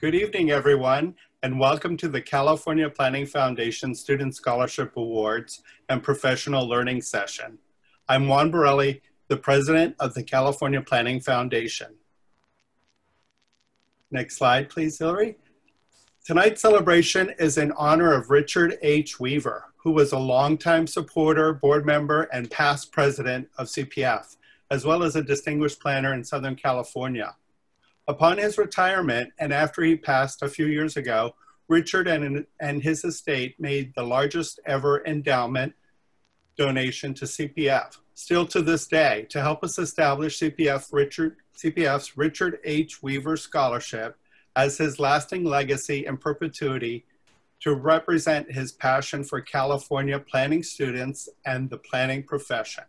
Good evening, everyone, and welcome to the California Planning Foundation Student Scholarship Awards and Professional Learning Session. I'm Juan Borrelli, the president of the California Planning Foundation. Next slide, please, Hillary. Tonight's celebration is in honor of Richard H. Weaver, who was a longtime supporter, board member, and past president of CPF, as well as a distinguished planner in Southern California. Upon his retirement and after he passed a few years ago, Richard and, and his estate made the largest ever endowment donation to CPF. Still to this day, to help us establish CPF Richard, CPF's Richard H. Weaver Scholarship as his lasting legacy and perpetuity to represent his passion for California planning students and the planning profession.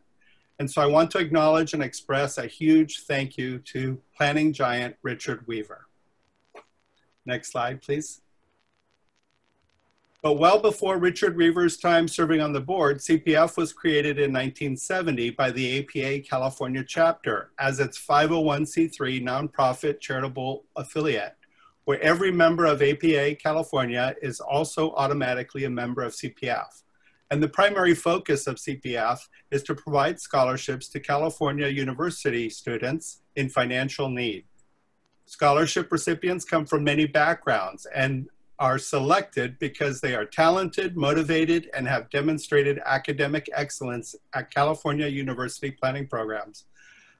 And so I want to acknowledge and express a huge thank you to planning giant Richard Weaver. Next slide, please. But well before Richard Weaver's time serving on the board, CPF was created in 1970 by the APA California chapter as its 501c3 nonprofit charitable affiliate where every member of APA California is also automatically a member of CPF. And the primary focus of CPF is to provide scholarships to California university students in financial need. Scholarship recipients come from many backgrounds and are selected because they are talented, motivated, and have demonstrated academic excellence at California university planning programs,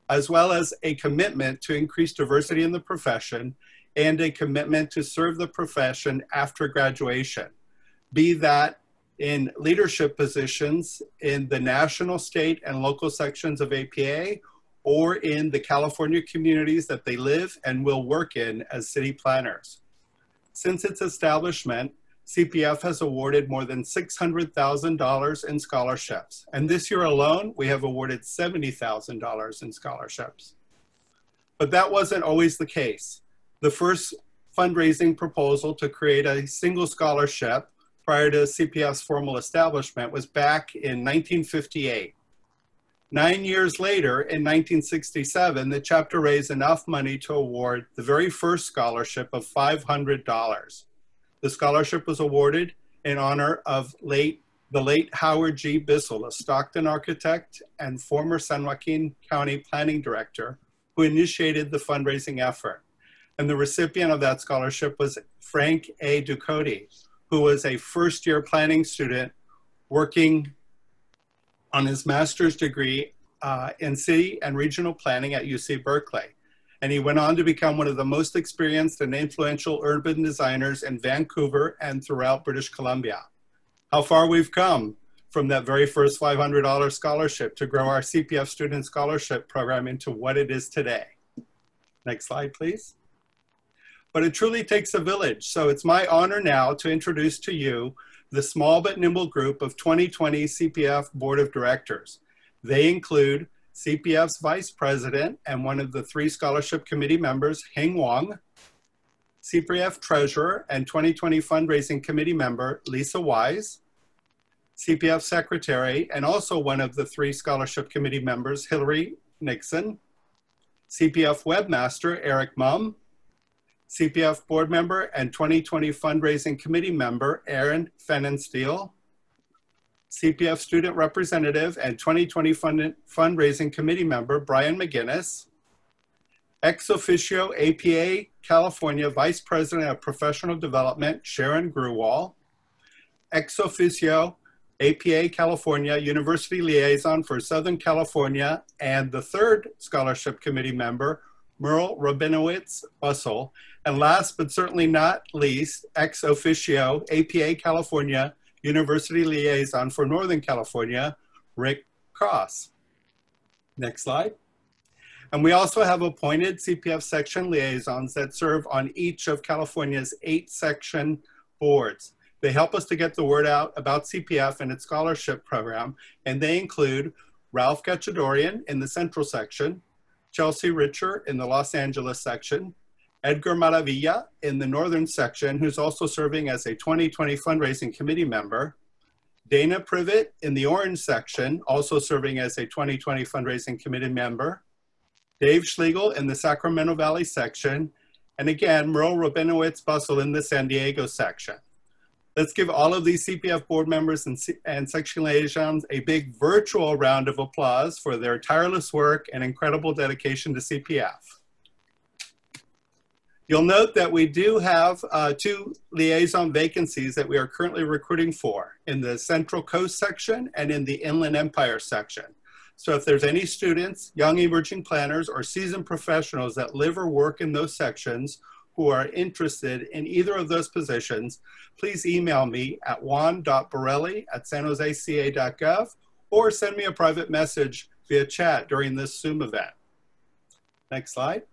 as well as a commitment to increase diversity in the profession and a commitment to serve the profession after graduation, be that in leadership positions in the national, state, and local sections of APA, or in the California communities that they live and will work in as city planners. Since its establishment, CPF has awarded more than $600,000 in scholarships. And this year alone, we have awarded $70,000 in scholarships. But that wasn't always the case the first fundraising proposal to create a single scholarship prior to CPF's formal establishment was back in 1958. Nine years later, in 1967, the chapter raised enough money to award the very first scholarship of $500. The scholarship was awarded in honor of late, the late Howard G. Bissell, a Stockton architect and former San Joaquin County planning director, who initiated the fundraising effort. And the recipient of that scholarship was Frank A. Ducote, who was a first year planning student working on his master's degree uh, in city and regional planning at UC Berkeley. And he went on to become one of the most experienced and influential urban designers in Vancouver and throughout British Columbia. How far we've come from that very first $500 scholarship to grow our CPF student scholarship program into what it is today. Next slide, please but it truly takes a village. So it's my honor now to introduce to you the small but nimble group of 2020 CPF Board of Directors. They include CPF's Vice President and one of the three Scholarship Committee members, Hing Wong, CPF Treasurer and 2020 Fundraising Committee member, Lisa Wise, CPF Secretary and also one of the three Scholarship Committee members, Hillary Nixon, CPF Webmaster, Eric Mum, CPF board member and 2020 fundraising committee member, Aaron Fennensteel, CPF student representative and 2020 fund fundraising committee member, Brian McGinnis, ex officio APA California Vice President of Professional Development, Sharon Gruwall. ex officio APA California University Liaison for Southern California, and the third scholarship committee member, Mirle Rabinowitz Bussell, and last but certainly not least, ex officio APA California University Liaison for Northern California, Rick Cross. Next slide. And we also have appointed CPF section liaisons that serve on each of California's eight section boards. They help us to get the word out about CPF and its scholarship program, and they include Ralph Gatchadorian in the central section, Chelsea Richer in the Los Angeles section, Edgar Maravilla in the northern section, who's also serving as a 2020 fundraising committee member, Dana Privitt in the orange section, also serving as a 2020 fundraising committee member, Dave Schlegel in the Sacramento Valley section, And again, Mirle Rabinowitz Bussell in the San Diego section. Let's give all of these CPF board members and, and section liaisons a big virtual round of applause for their tireless work and incredible dedication to CPF. You'll note that we do have uh, two liaison vacancies that we are currently recruiting for in the Central Coast section and in the Inland Empire section. So if there's any students, young emerging planners, or seasoned professionals that live or work in those sections who are interested in either of those positions, please email me at juan.borrelli at sanjoseca.gov or send me a private message via chat during this Zoom event. Next slide.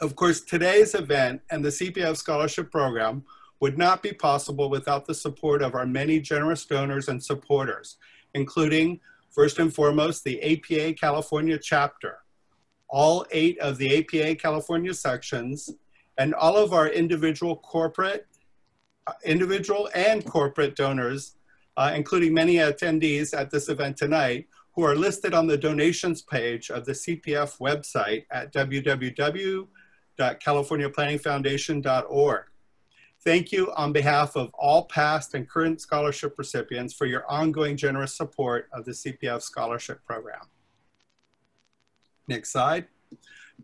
Of course, today's event and the CPF Scholarship Program would not be possible without the support of our many generous donors and supporters, including, first and foremost, the APA California chapter, all eight of the APA California sections, and all of our individual corporate, uh, individual and corporate donors, uh, including many attendees at this event tonight, who are listed on the donations page of the CPF website at www.californiaplanningfoundation.org. Thank you on behalf of all past and current scholarship recipients for your ongoing generous support of the CPF Scholarship Program. Next slide.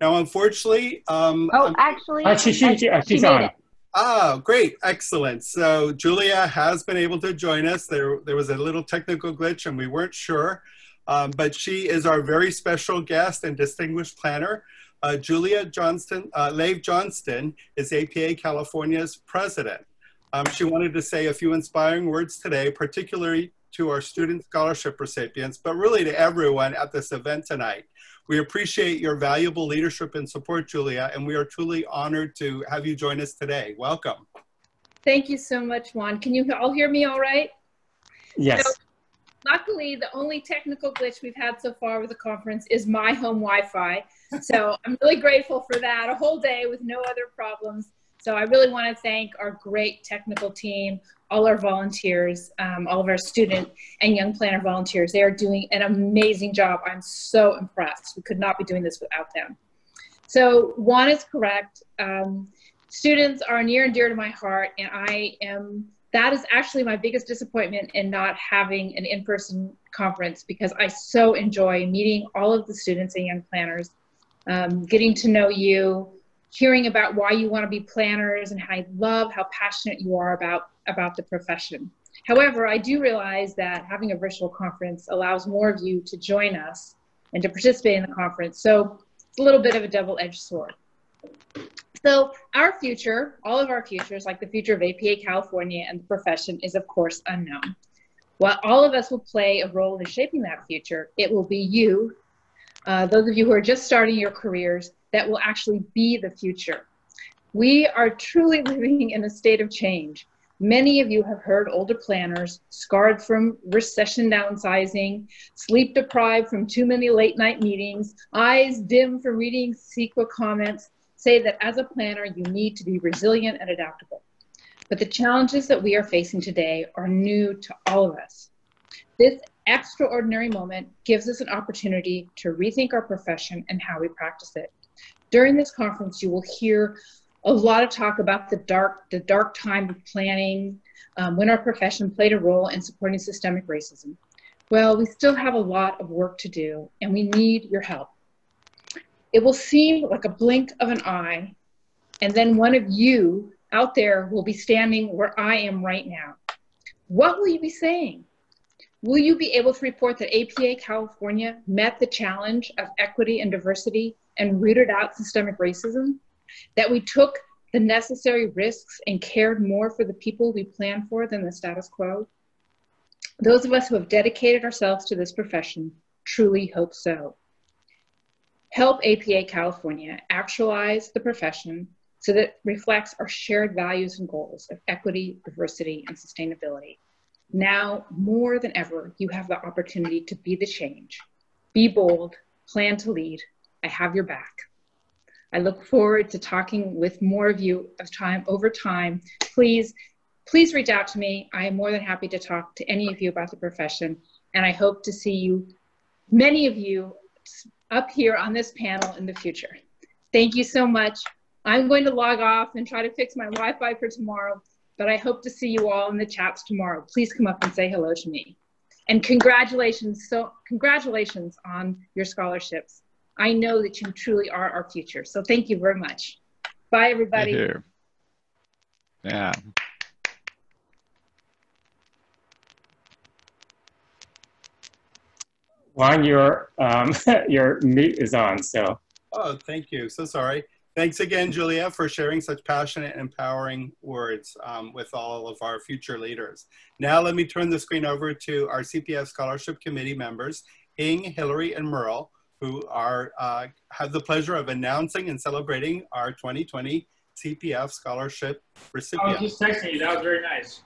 Now, unfortunately, um, oh, actually, uh, she, she, she, she's on. Ah, great, excellent. So Julia has been able to join us. There, there was a little technical glitch, and we weren't sure, um, but she is our very special guest and distinguished planner. Uh, Julia Johnston, uh, Lave Johnston is APA California's president. Um, she wanted to say a few inspiring words today, particularly to our student scholarship recipients, but really to everyone at this event tonight. We appreciate your valuable leadership and support, Julia, and we are truly honored to have you join us today. Welcome. Thank you so much, Juan. Can you all hear me all right? Yes. So, luckily, the only technical glitch we've had so far with the conference is my home Wi-Fi. So I'm really grateful for that, a whole day with no other problems. So I really want to thank our great technical team, all our volunteers, um, all of our student and young planner volunteers. They are doing an amazing job. I'm so impressed. We could not be doing this without them. So Juan is correct. Um, students are near and dear to my heart, and I am, that is actually my biggest disappointment in not having an in-person conference because I so enjoy meeting all of the students and young planners, um, getting to know you, hearing about why you want to be planners and how I love how passionate you are about, about the profession. However, I do realize that having a virtual conference allows more of you to join us and to participate in the conference. So it's a little bit of a double-edged sword. So our future, all of our futures, like the future of APA California and the profession is of course unknown. While all of us will play a role in shaping that future, it will be you, uh, those of you who are just starting your careers, that will actually be the future. We are truly living in a state of change. Many of you have heard older planners, scarred from recession downsizing, sleep deprived from too many late night meetings, eyes dim from reading CEQA comments, say that as a planner, you need to be resilient and adaptable. But the challenges that we are facing today are new to all of us. This extraordinary moment gives us an opportunity to rethink our profession and how we practice it. During this conference, you will hear a lot of talk about the dark, the dark time of planning, um, when our profession played a role in supporting systemic racism. Well, we still have a lot of work to do, and we need your help. It will seem like a blink of an eye, and then one of you out there will be standing where I am right now. What will you be saying? Will you be able to report that APA California met the challenge of equity and diversity and rooted out systemic racism, that we took the necessary risks and cared more for the people we planned for than the status quo? Those of us who have dedicated ourselves to this profession truly hope so. Help APA California actualize the profession so that it reflects our shared values and goals of equity, diversity, and sustainability. Now, more than ever, you have the opportunity to be the change. Be bold, plan to lead, I have your back. I look forward to talking with more of you of time over time. Please, please reach out to me. I am more than happy to talk to any of you about the profession. And I hope to see you, many of you, up here on this panel in the future. Thank you so much. I'm going to log off and try to fix my Wi-Fi for tomorrow, but I hope to see you all in the chats tomorrow. Please come up and say hello to me. And congratulations, so congratulations on your scholarships. I know that you truly are our future. So thank you very much. Bye, everybody. Here. Yeah. Juan, your um, your mute is on. So. Oh, thank you. So sorry. Thanks again, Julia, for sharing such passionate and empowering words um, with all of our future leaders. Now let me turn the screen over to our CPF Scholarship Committee members, Hing, Hillary, and Mirle, who are uh, have the pleasure of announcing and celebrating our 2020 CPF Scholarship recipient. I was just texting you. That was very nice.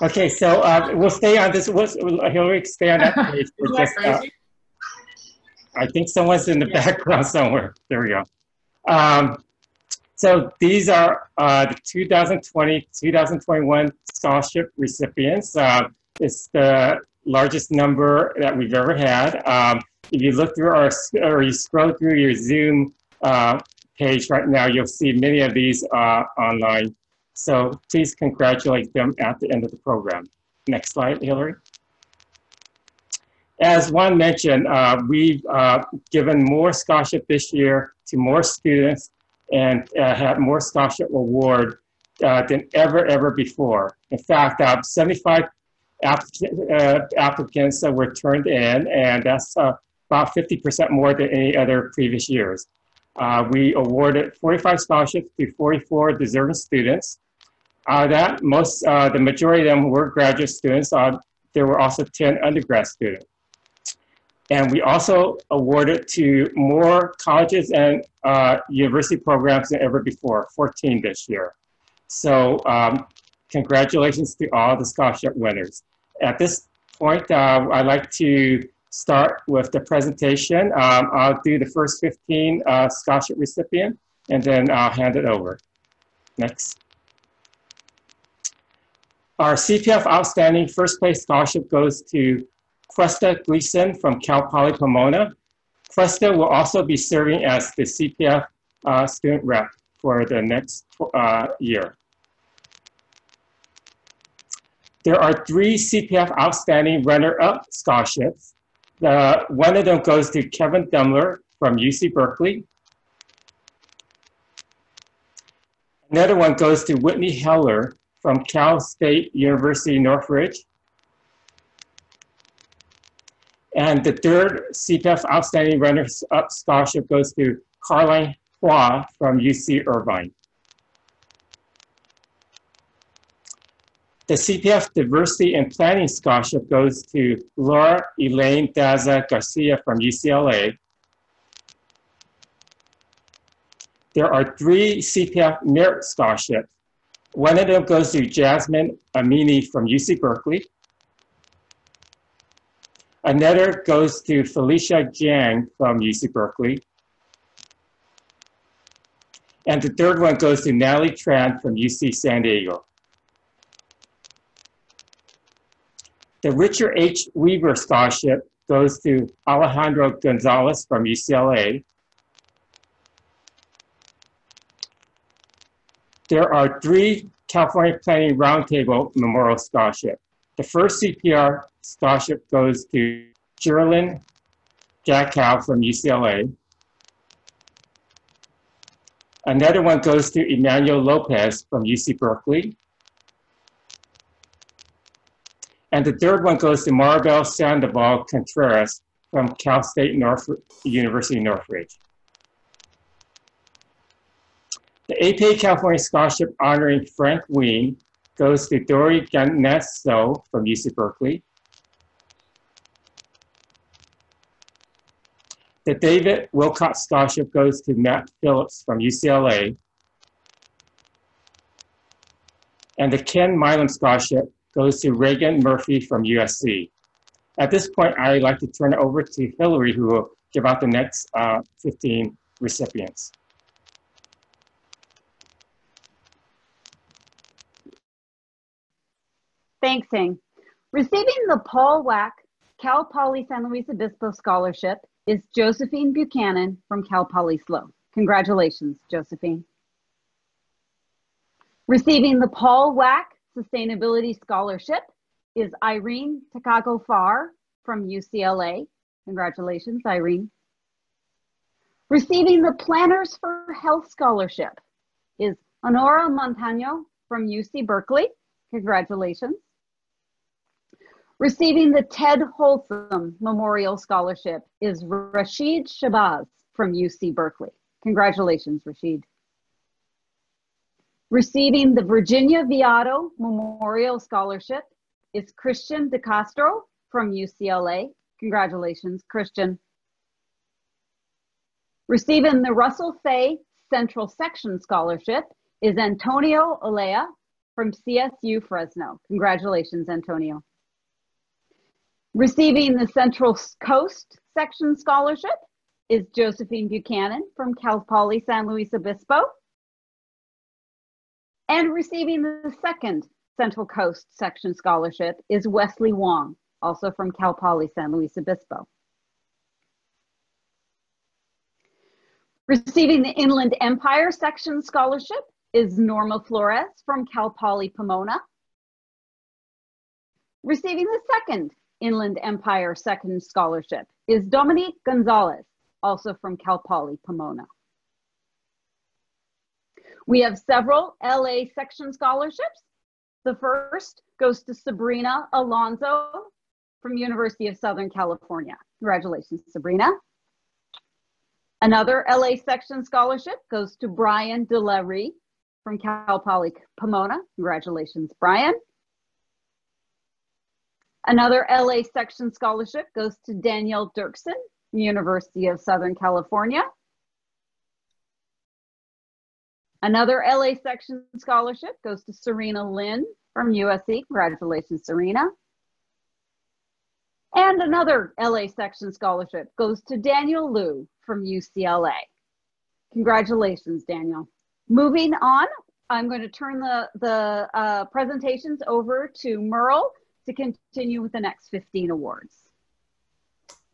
Okay, so uh, we'll stay on this. We'll, Hillary, stay on that page. Isn't that Just, uh, crazy? I think someone's in the Yeah. background somewhere. There we go. Um, so these are uh, the 2020, 2021 scholarship recipients. Uh, it's the largest number that we've ever had. Um, if you look through our, or you scroll through your Zoom uh, page right now, you'll see many of these uh, online. So please congratulate them at the end of the program. Next slide, Hillary. As Juan mentioned, uh, we've uh, given more scholarship this year to more students and uh, had more scholarship award uh, than ever, ever before. In fact, uh, 75 applic- uh, applicants were turned in, and that's about 50% more than any other previous years. Uh, we awarded 45 scholarships to 44 deserving students. Uh, that most, uh, the majority of them were graduate students. Uh, there were also 10 undergrad students. And we also awarded to more colleges and uh, university programs than ever before, 14 this year. So um, congratulations to all the scholarship winners. At this point, uh, I'd like to start with the presentation. Um, I'll do the first 15 uh, scholarship recipient, and then I'll hand it over. Next. Our CPF outstanding first place scholarship goes to Cresta Gleason from Cal Poly Pomona. Cresta will also be serving as the CPF uh, student rep for the next uh, year. There are three CPF outstanding runner-up scholarships. One of them goes to Kevin Demler from UC Berkeley. Another one goes to Whitney Heller from Cal State University Northridge. And the third CPF Outstanding Runners Up Scholarship goes to Caroline Hua from UC Irvine. The CPF Diversity and Planning Scholarship goes to Laura Elaine Daza Garcia from UCLA. There are three CPF Merit Scholarships. One of them goes to Jasmine Amini from UC Berkeley. Another goes to Felicia Jiang from UC Berkeley. And the third one goes to Natalie Tran from UC San Diego. The Richard H. Weaver Scholarship goes to Alejandro Gonzalez from UCLA. There are three California Planning Roundtable Memorial Scholarship. The first CPR scholarship goes to Geraldine Jackow from UCLA. Another one goes to Emmanuel Lopez from UC Berkeley. And the third one goes to Maribel Sandoval Contreras from Cal State North University Northridge. The APA California Scholarship honoring Frank Ween goes to Dory Ganesso from UC Berkeley. The David Wilcox Scholarship goes to Matt Phillips from UCLA. And the Ken Milam Scholarship goes to Reagan Murphy from USC. At this point, I'd like to turn it over to Hillary, who will give out the next uh, 15 recipients. Thanks. Receiving the Paul Wack Cal Poly San Luis Obispo Scholarship is Josephine Buchanan from Cal Poly SLO. Congratulations, Josephine. Receiving the Paul Wack Sustainability Scholarship is Irene Takako Farr from UCLA. Congratulations, Irene. Receiving the Planners for Health Scholarship is Honora Montano from UC Berkeley. Congratulations. Receiving the Ted Holsom Memorial Scholarship is Rashid Shabazz from UC Berkeley. Congratulations, Rashid. Receiving the Virginia Viado Memorial Scholarship is Christian DeCastro from UCLA. Congratulations, Christian. Receiving the Russell Fay Central Section Scholarship is Antonio Olea from CSU Fresno. Congratulations, Antonio. Receiving the Central Coast Section Scholarship is Josephine Buchanan from Cal Poly San Luis Obispo. And receiving the second Central Coast Section Scholarship is Wesley Wong, also from Cal Poly San Luis Obispo. Receiving the Inland Empire Section Scholarship is Norma Flores from Cal Poly Pomona. Receiving the second Inland Empire Second Scholarship is Dominique Gonzalez, also from Cal Poly Pomona. We have several LA section scholarships. The first goes to Sabrina Alonso from University of Southern California. Congratulations, Sabrina. Another LA section scholarship goes to Brian Delarie from Cal Poly Pomona. Congratulations, Brian. Another LA section scholarship goes to Danielle Dirksen, University of Southern California. Another LA section scholarship goes to Serena Lynn from USC. Congratulations, Serena. And another LA section scholarship goes to Daniel Liu from UCLA. Congratulations, Daniel. Moving on, I'm going to turn the, the uh, presentations over to Mirle to continue with the next 15 awards.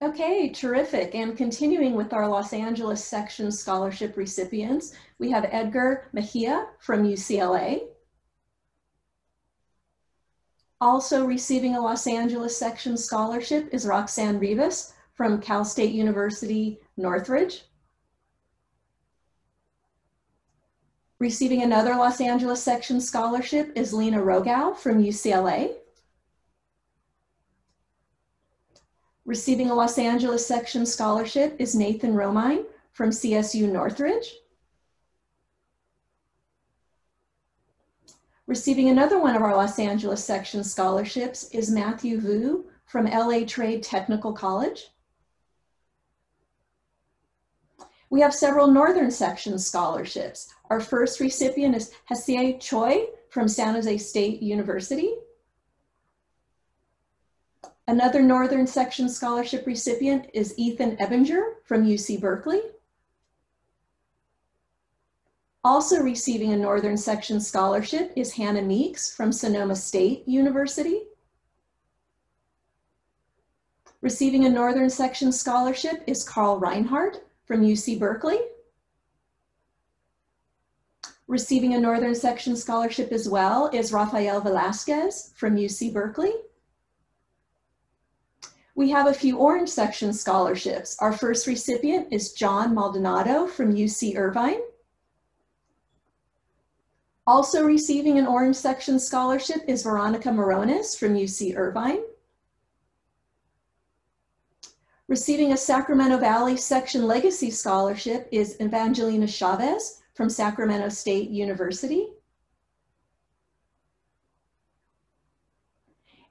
Okay, terrific. And continuing with our Los Angeles section scholarship recipients, we have Edgar Mejia from UCLA. Also receiving a Los Angeles section scholarship is Roxanne Rivas from Cal State University, Northridge. Receiving another Los Angeles section scholarship is Lena Rogow from UCLA. Receiving a Los Angeles section scholarship is Nathan Romine from CSU Northridge. Receiving another one of our Los Angeles section scholarships is Matthew Vu from LA Trade Technical College. We have several Northern section scholarships. Our first recipient is Hsieh Choi from San Jose State University. Another Northern Section Scholarship recipient is Ethan Ebinger from UC Berkeley. Also receiving a Northern Section Scholarship is Hannah Meeks from Sonoma State University. Receiving a Northern Section Scholarship is Carl Reinhardt from UC Berkeley. Receiving a Northern Section Scholarship as well is Rafael Velasquez from UC Berkeley. We have a few Orange Section scholarships. Our first recipient is John Maldonado from UC Irvine. Also receiving an Orange Section scholarship is Veronica Morones from UC Irvine. Receiving a Sacramento Valley Section Legacy Scholarship is Evangelina Chavez from Sacramento State University.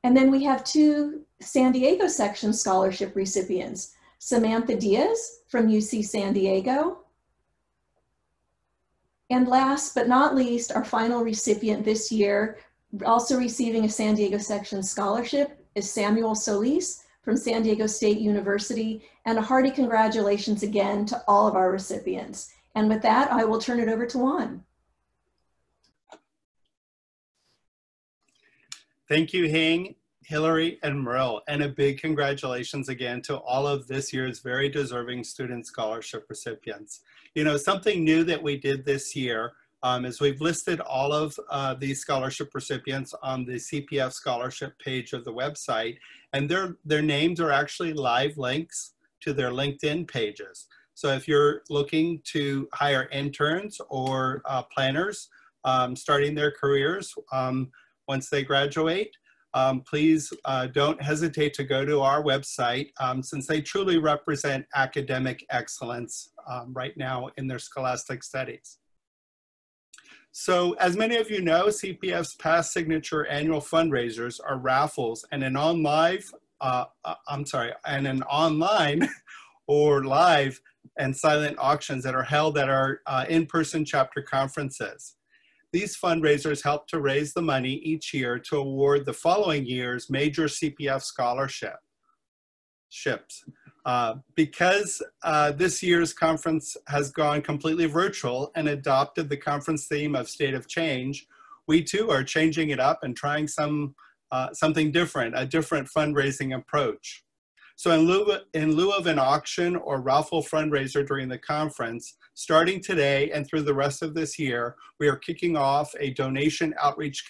And then we have two San Diego Section Scholarship recipients, Samantha Diaz from UC San Diego. And last but not least, our final recipient this year, also receiving a San Diego Section Scholarship, is Samuel Solis from San Diego State University. And a hearty congratulations again to all of our recipients. And with that, I will turn it over to Juan. Thank you, Hing. Hillary and Mirle, and a big congratulations again to all of this year's very deserving student scholarship recipients. You know, something new that we did this year um, is we've listed all of uh, these scholarship recipients on the CPF scholarship page of the website, and their, their names are actually live links to their LinkedIn pages. So if you're looking to hire interns or uh, planners um, starting their careers um, once they graduate, um, please uh, don't hesitate to go to our website um, since they truly represent academic excellence um, right now in their scholastic studies. So as many of you know, CPF's past signature annual fundraisers are raffles and an online, uh, uh, I'm sorry, and an online or live and silent auctions that are held at our uh, in-person chapter conferences. These fundraisers help to raise the money each year to award the following year's major CPF scholarship ships. Uh, because uh, this year's conference has gone completely virtual and adopted the conference theme of state of change, we too are changing it up and trying some uh, something different, a different fundraising approach. So in lieu, of, in lieu of an auction or raffle fundraiser during the conference, starting today and through the rest of this year, we are kicking off a donation outreach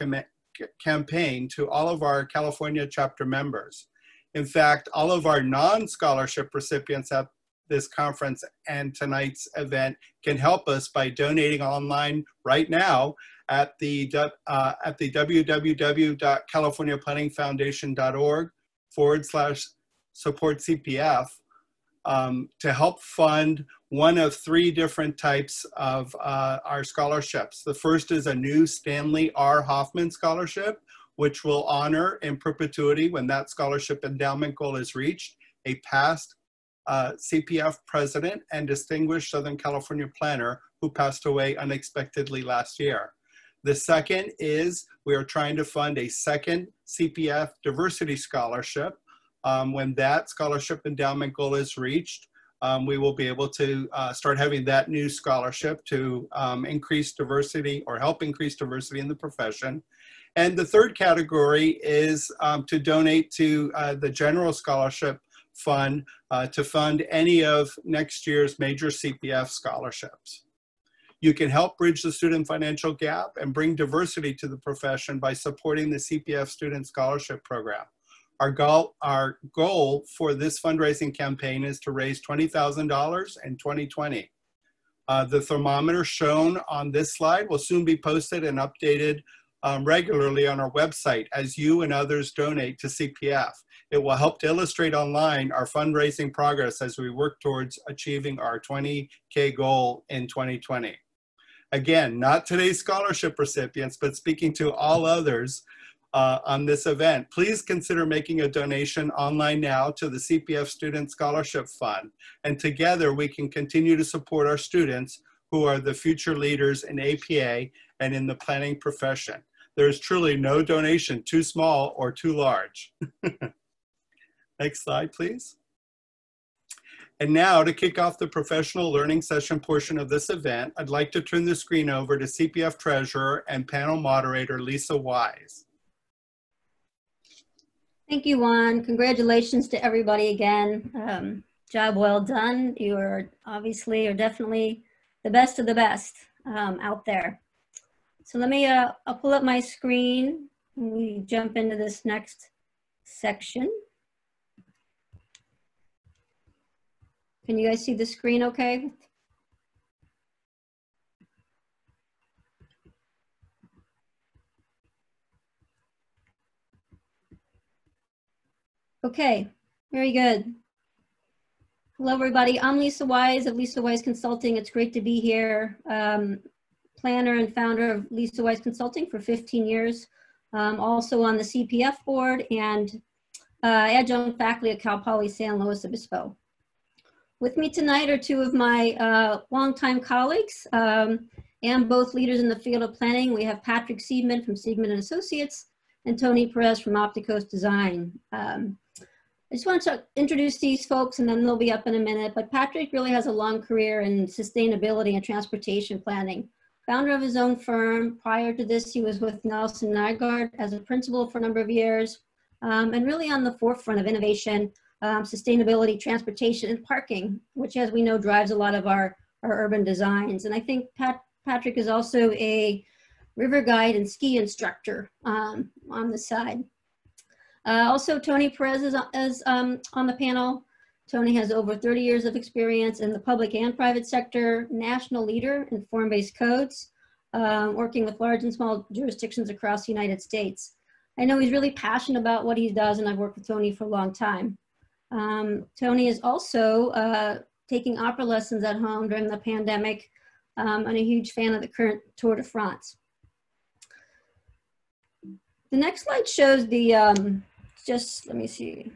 campaign to all of our California chapter members. In fact, all of our non-scholarship recipients at this conference and tonight's event can help us by donating online right now at the, uh, at the www.californiaplanningfoundation.org forward slash support CPF um, to help fund one of three different types of uh, our scholarships. The first is a new Stanley R. Hoffman Scholarship, which will honor in perpetuity when that scholarship endowment goal is reached, a past uh, CPF president and distinguished Southern California planner who passed away unexpectedly last year. The second is we are trying to fund a second CPF diversity scholarship um, when that scholarship endowment goal is reached, um, we will be able to uh, start having that new scholarship to um, increase diversity or help increase diversity in the profession. And the third category is um, to donate to uh, the General Scholarship Fund uh, to fund any of next year's major CPF scholarships. You can help bridge the student financial gap and bring diversity to the profession by supporting the CPF Student Scholarship Program. Our goal, our goal for this fundraising campaign is to raise $20,000 in 2020. Uh, the thermometer shown on this slide will soon be posted and updated um, regularly on our website as you and others donate to CPF. It will help to illustrate online our fundraising progress as we work towards achieving our 20K goal in 2020. Again, not today's scholarship recipients, but speaking to all others, uh, on this event. Please consider making a donation online now to the CPF Student Scholarship Fund. And together we can continue to support our students who are the future leaders in APA and in the planning profession. There is truly no donation too small or too large. Next slide, please. And now to kick off the professional learning session portion of this event, I'd like to turn the screen over to CPF Treasurer and panel moderator Lisa Wise. Thank you, Juan. Congratulations to everybody again. Um, job well done. You are obviously or definitely the best of the best um, out there. So let me, uh, I'll pull up my screen and we jump into this next section. Can you guys see the screen okay? Okay, very good. Hello, everybody. I'm Lisa Wise of Lisa Wise Consulting. It's great to be here. Um, planner and founder of Lisa Wise Consulting for 15 years. Um, also on the CPF board and uh, adjunct faculty at Cal Poly San Luis Obispo. With me tonight are two of my uh, longtime colleagues um, and both leaders in the field of planning. We have Patrick Siegman from Siegman and Associates and Tony Perez from Opticos Design. Um, I just want to introduce these folks and then they'll be up in a minute, but Patrick really has a long career in sustainability and transportation planning. Founder of his own firm, prior to this he was with Nelson Nygaard as a principal for a number of years, um, and really on the forefront of innovation, um, sustainability, transportation, and parking, which as we know drives a lot of our our urban designs. And I think Pat, Patrick is also a river guide and ski instructor um, on the side. Uh, also, Tony Perez is, is um, on the panel. Tony has over 30 years of experience in the public and private sector, national leader in form-based codes, um, working with large and small jurisdictions across the United States. I know he's really passionate about what he does, and I've worked with Tony for a long time. Um, Tony is also uh, taking opera lessons at home during the pandemic um, and a huge fan of the current Tour de France. The next slide shows the, um, just let me see,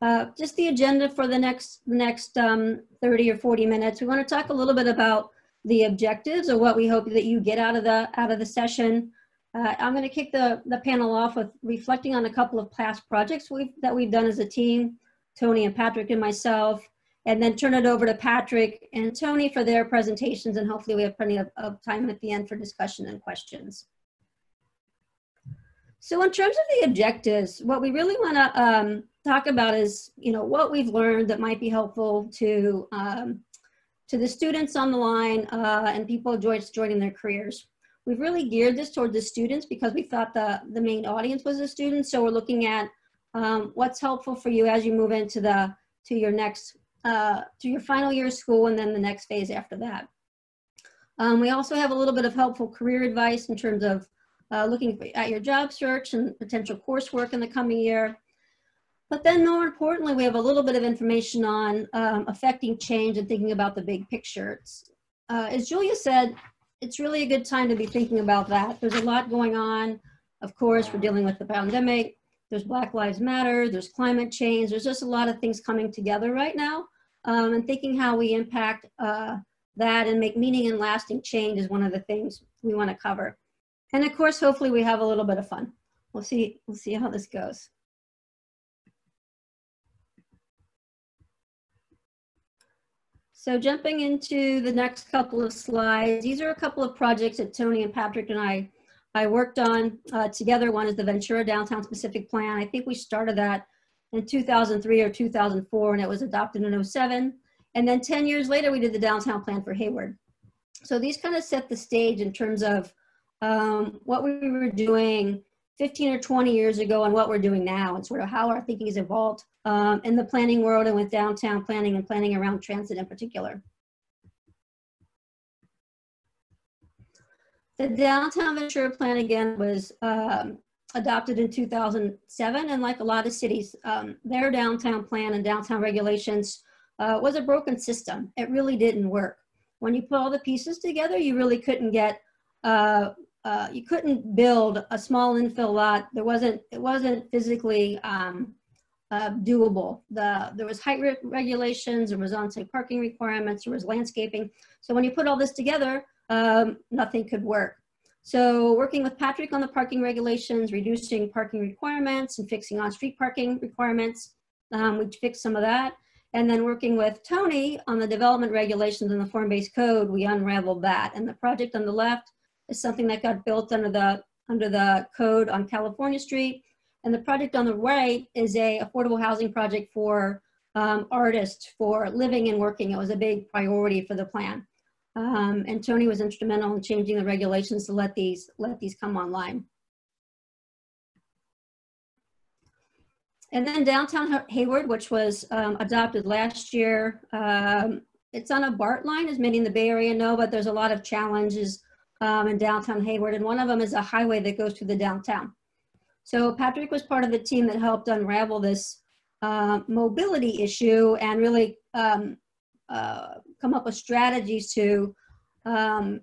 uh, just the agenda for the next, next um, 30 or 40 minutes. We want to talk a little bit about the objectives or what we hope that you get out of the, out of the session. Uh, I'm going to kick the, the panel off with reflecting on a couple of past projects we've, that we've done as a team, Tony and Patrick and myself, and then turn it over to Patrick and Tony for their presentations, and hopefully we have plenty of, of time at the end for discussion and questions. So in terms of the objectives, what we really want to um, talk about is, you know, what we've learned that might be helpful to um, to the students on the line uh, and people joining their careers. We've really geared this toward the students because we thought the, the main audience was the students. So we're looking at um, what's helpful for you as you move into the to your next uh, to your final year of school and then the next phase after that. Um, we also have a little bit of helpful career advice in terms of uh, looking at your job search and potential coursework in the coming year. But then more importantly, we have a little bit of information on um, affecting change and thinking about the big picture. Uh, as Julia said, it's really a good time to be thinking about that. There's a lot going on. Of course, we're dealing with the pandemic. There's Black Lives Matter. There's climate change. There's just a lot of things coming together right now um, and thinking how we impact uh, that and make meaning and lasting change is one of the things we want to cover. And of course, hopefully we have a little bit of fun. We'll see, we'll see how this goes. So jumping into the next couple of slides, these are a couple of projects that Tony and Patrick and I, I worked on uh, together. One is the Ventura Downtown Specific Plan. I think we started that in 2003 or 2004 and it was adopted in 07. And then 10 years later, we did the downtown plan for Hayward. So these kind of set the stage in terms of um, what we were doing 15 or 20 years ago and what we're doing now and sort of how our thinking has evolved um, in the planning world and with downtown planning and planning around transit in particular. The downtown Ventura plan again was um, adopted in 2007 and like a lot of cities um, their downtown plan and downtown regulations uh, was a broken system it really didn't work when you put all the pieces together you really couldn't get uh, uh, you couldn't build a small infill lot there wasn't it wasn't physically um, uh, doable the there was height re regulations there was on-site parking requirements there was landscaping so when you put all this together um, nothing could work so working with Patrick on the parking regulations, reducing parking requirements and fixing on-street parking requirements, um, we fixed some of that. And then working with Tony on the development regulations and the form-based code, we unraveled that. And the project on the left is something that got built under the, under the code on California Street. And the project on the right is a affordable housing project for um, artists for living and working. It was a big priority for the plan. Um, and Tony was instrumental in changing the regulations to let these, let these come online. And then downtown Hayward, which was um, adopted last year. Um, it's on a BART line, as many in the Bay Area know, but there's a lot of challenges um, in downtown Hayward. And one of them is a highway that goes through the downtown. So Patrick was part of the team that helped unravel this uh, mobility issue and really um, uh, come up with strategies to um,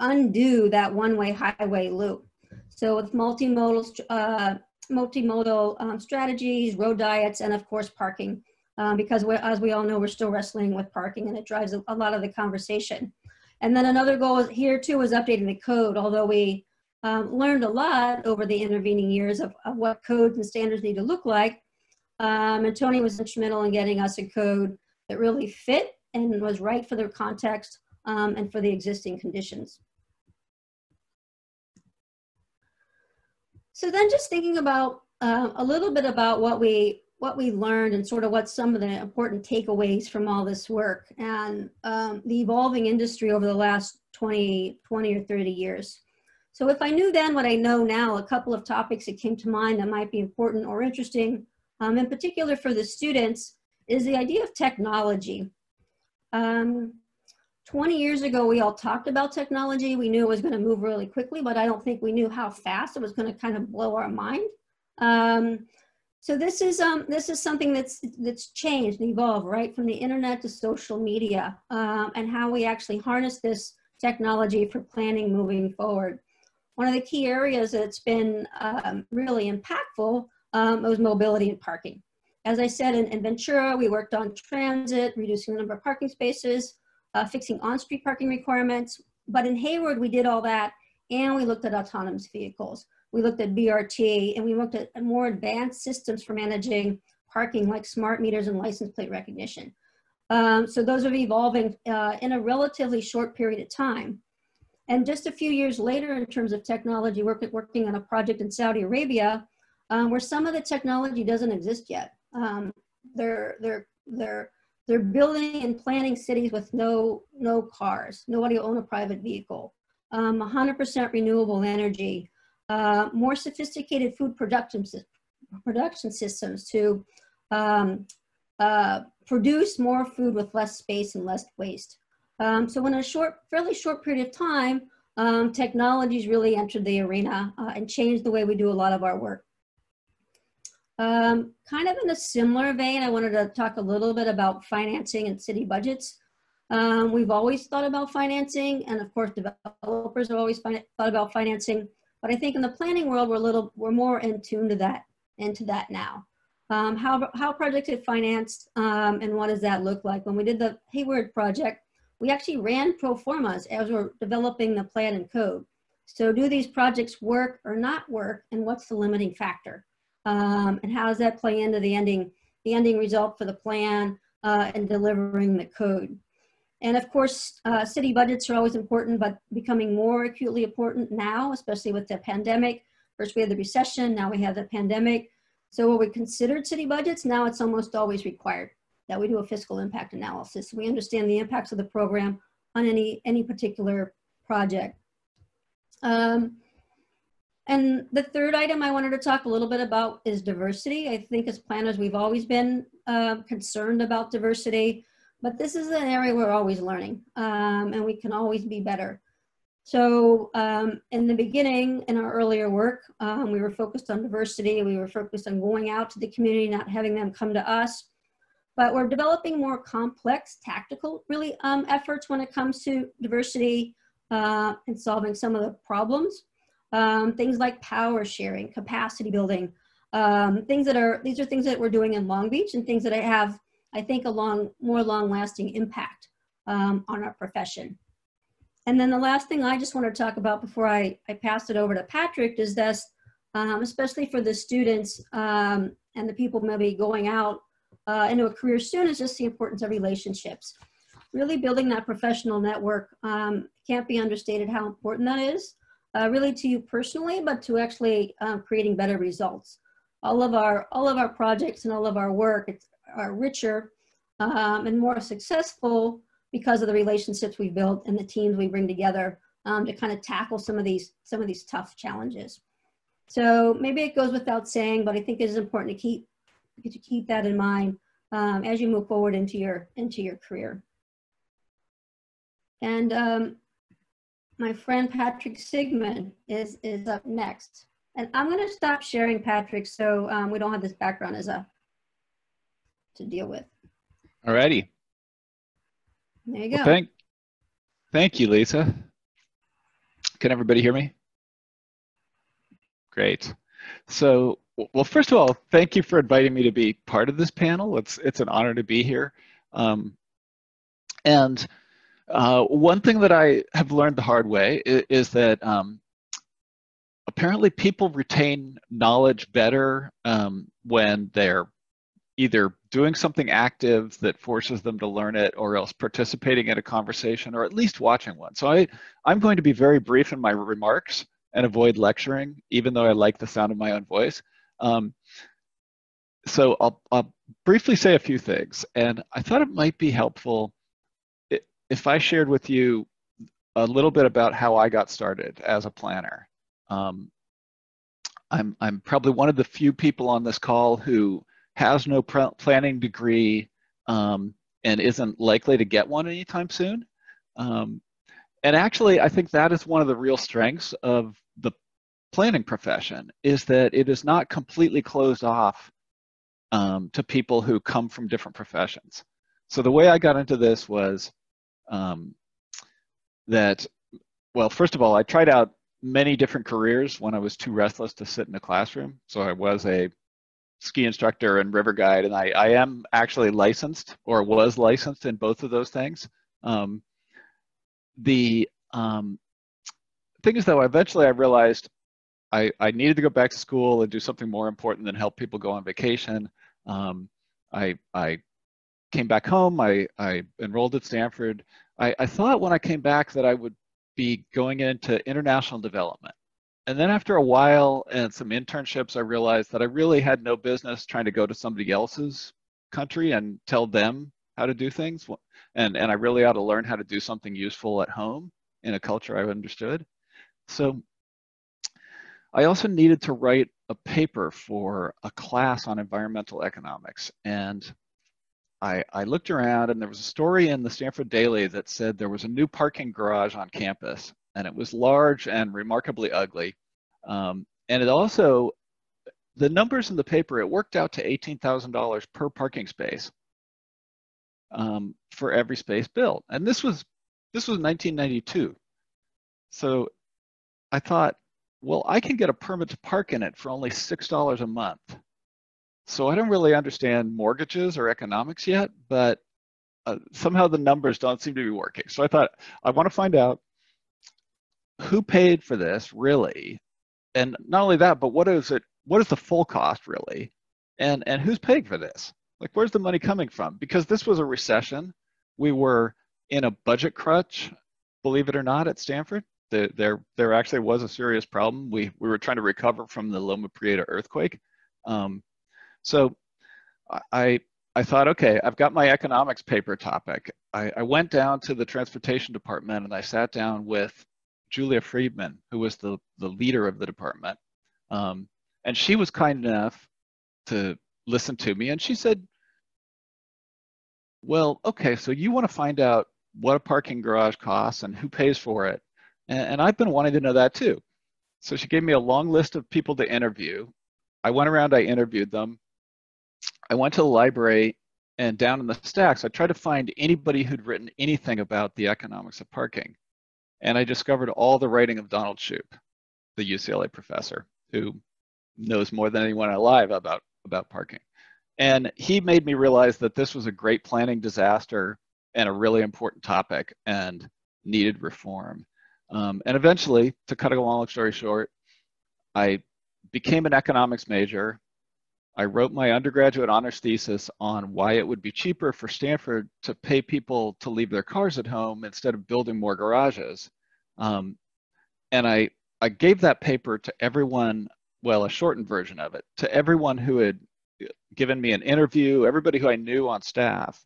undo that one-way highway loop. So with multimodal, uh, multimodal um, strategies, road diets, and of course parking, um, because as we all know, we're still wrestling with parking and it drives a, a lot of the conversation. And then another goal here too was updating the code, although we um, learned a lot over the intervening years of, of, what codes and standards need to look like. Um, and Tony was instrumental in getting us a code that really fit and was right for their context um, and for the existing conditions. So then just thinking about uh, a little bit about what we what we learned and sort of what some of the important takeaways from all this work and um, the evolving industry over the last 20, 20 or 30 years. So if I knew then what I know now, a couple of topics that came to mind that might be important or interesting, um, in particular for the students, is the idea of technology. Um, 20 years ago, we all talked about technology. We knew it was going to move really quickly, but I don't think we knew how fast it was going to kind of blow our mind. Um, so this is um, this is something that's that's changed and evolved right from the internet to social media um, and how we actually harness this technology for planning moving forward. One of the key areas that's been um, really impactful um, was mobility and parking. As I said, in, in, Ventura, we worked on transit, reducing the number of parking spaces, uh, fixing on-street parking requirements. But in Hayward, we did all that, and we looked at autonomous vehicles. We looked at BRT, and we looked at more advanced systems for managing parking, like smart meters and license plate recognition. Um, so those are evolving uh, in a relatively short period of time. And just a few years later, in terms of technology, work, working on a project in Saudi Arabia, um, where some of the technology doesn't exist yet. Um, they're, they're, they're, they're building and planning cities with no, no cars. Nobody will own a private vehicle. 100% um, renewable energy. Uh, more sophisticated food production, production systems to um, uh, produce more food with less space and less waste. Um, so in a short, fairly short period of time, um, technologies really entered the arena uh, and changed the way we do a lot of our work. Um, kind of in a similar vein, I wanted to talk a little bit about financing and city budgets. Um, we've always thought about financing, and of course, developers have always thought about financing. But I think in the planning world, we're a little, we're more in tune to that, into that now. Um, how, how projects get financed, um, and what does that look like? When we did the Hayward project, we actually ran pro formas as we're developing the plan and code. So do these projects work or not work, and what's the limiting factor? um, and how does that play into the ending, the ending result for the plan uh, and delivering the code. And of course, uh, city budgets are always important, but becoming more acutely important now, especially with the pandemic. First we had the recession, now we have the pandemic. So what we considered city budgets, now it's almost always required that we do a fiscal impact analysis. We understand the impacts of the program on any, any particular project. Um, and the third item I wanted to talk a little bit about is diversity. I think as planners, we've always been uh, concerned about diversity, but this is an area we're always learning um, and we can always be better. So um, in the beginning, in our earlier work, um, we were focused on diversity. We were focused on going out to the community, not having them come to us. But we're developing more complex tactical really um, efforts when it comes to diversity uh, and solving some of the problems um, things like power sharing, capacity building, um, things that are, these are things that we're doing in Long Beach and things that I have, I think, a long, more long lasting impact um, on our profession. And then the last thing I just want to talk about before I, I pass it over to Patrick is this, um, especially for the students um, and the people maybe going out uh, into a career soon is just the importance of relationships. Really building that professional network um, can't be understated how important that is uh, really to you personally, but to actually um, creating better results. All of our all of our projects and all of our work are richer um, and more successful because of the relationships we built and the teams we bring together um, to kind of tackle some of these some of these tough challenges. So maybe it goes without saying, but I think it is important to keep to keep that in mind um, as you move forward into your into your career. And um, my friend Patrick Siegman is, is up next. And I'm going to stop sharing Patrick so um, we don't have this background as a to deal with. All righty. There you go. Well, thank, thank you, Lisa. Can everybody hear me? Great. So, well, first of all, thank you for inviting me to be part of this panel. It's, it's an honor to be here. Um, and uh, one thing that I have learned the hard way is, is that um, apparently people retain knowledge better um, when they're either doing something active that forces them to learn it or else participating in a conversation or at least watching one. So I, I'm going to be very brief in my remarks and avoid lecturing, even though I like the sound of my own voice. Um, so I'll, I'll briefly say a few things, and I thought it might be helpful if I shared with you a little bit about how I got started as a planner. Um, I'm, I'm probably one of the few people on this call who has no planning degree um, and isn't likely to get one anytime soon. Um, and actually, I think that is one of the real strengths of the planning profession is that it is not completely closed off um, to people who come from different professions. So the way I got into this was um, that, well, first of all, I tried out many different careers when I was too restless to sit in a classroom. So I was a ski instructor and river guide, and I, I am actually licensed or was licensed in both of those things. Um, the um, thing is, though, eventually I realized I, I needed to go back to school and do something more important than help people go on vacation. Um, I, I came back home. I, I enrolled at Stanford. I, I thought when I came back that I would be going into international development. And then after a while and some internships, I realized that I really had no business trying to go to somebody else's country and tell them how to do things. And, and I really ought to learn how to do something useful at home in a culture I understood. So I also needed to write a paper for a class on environmental economics. And I, I looked around and there was a story in the Stanford Daily that said there was a new parking garage on campus and it was large and remarkably ugly. Um, and it also, the numbers in the paper, it worked out to $18,000 per parking space um, for every space built. And this was, this was 1992. So I thought, well, I can get a permit to park in it for only $6 a month. So I don't really understand mortgages or economics yet, but uh, somehow the numbers don't seem to be working. So I thought, I want to find out who paid for this really, and not only that, but what is it? What is the full cost really, and and who's paying for this? Like, where's the money coming from? Because this was a recession. We were in a budget crunch, believe it or not, at Stanford. The, there there actually was a serious problem. We we were trying to recover from the Loma Prieta earthquake. Um, so I, I thought, okay, I've got my economics paper topic. I, I went down to the transportation department and I sat down with Julia Fremon, who was the, the leader of the department. Um, and she was kind enough to listen to me. And she said, well, okay, so you want to find out what a parking garage costs and who pays for it. And, and I've been wanting to know that too. So she gave me a long list of people to interview. I went around, I interviewed them. I went to the library and down in the stacks, I tried to find anybody who'd written anything about the economics of parking. And I discovered all the writing of Donald Shoup, the UCLA professor, who knows more than anyone alive about, about parking. And he made me realize that this was a great planning disaster and a really important topic and needed reform. Um, and eventually, to cut a long story short, I became an economics major I wrote my undergraduate honors thesis on why it would be cheaper for Stanford to pay people to leave their cars at home instead of building more garages. Um, and I, I gave that paper to everyone, well, a shortened version of it, to everyone who had given me an interview, everybody who I knew on staff.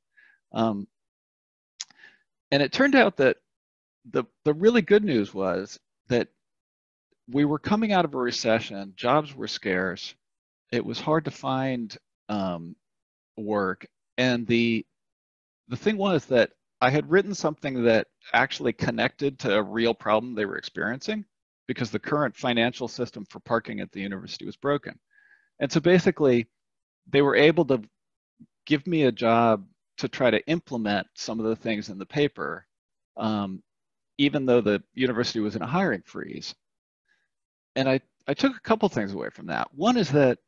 Um, and it turned out that the, the really good news was that we were coming out of a recession, jobs were scarce, it was hard to find um, work. And the the thing was that I had written something that actually connected to a real problem they were experiencing because the current financial system for parking at the university was broken. And so basically, they were able to give me a job to try to implement some of the things in the paper, um, even though the university was in a hiring freeze. And I, I took a couple things away from that. One is that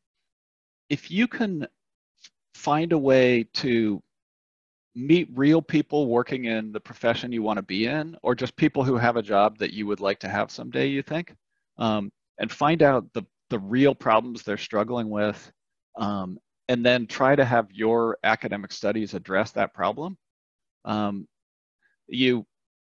if you can find a way to meet real people working in the profession you want to be in, or just people who have a job that you would like to have someday, you think, um, and find out the, the real problems they're struggling with, um, and then try to have your academic studies address that problem, um, you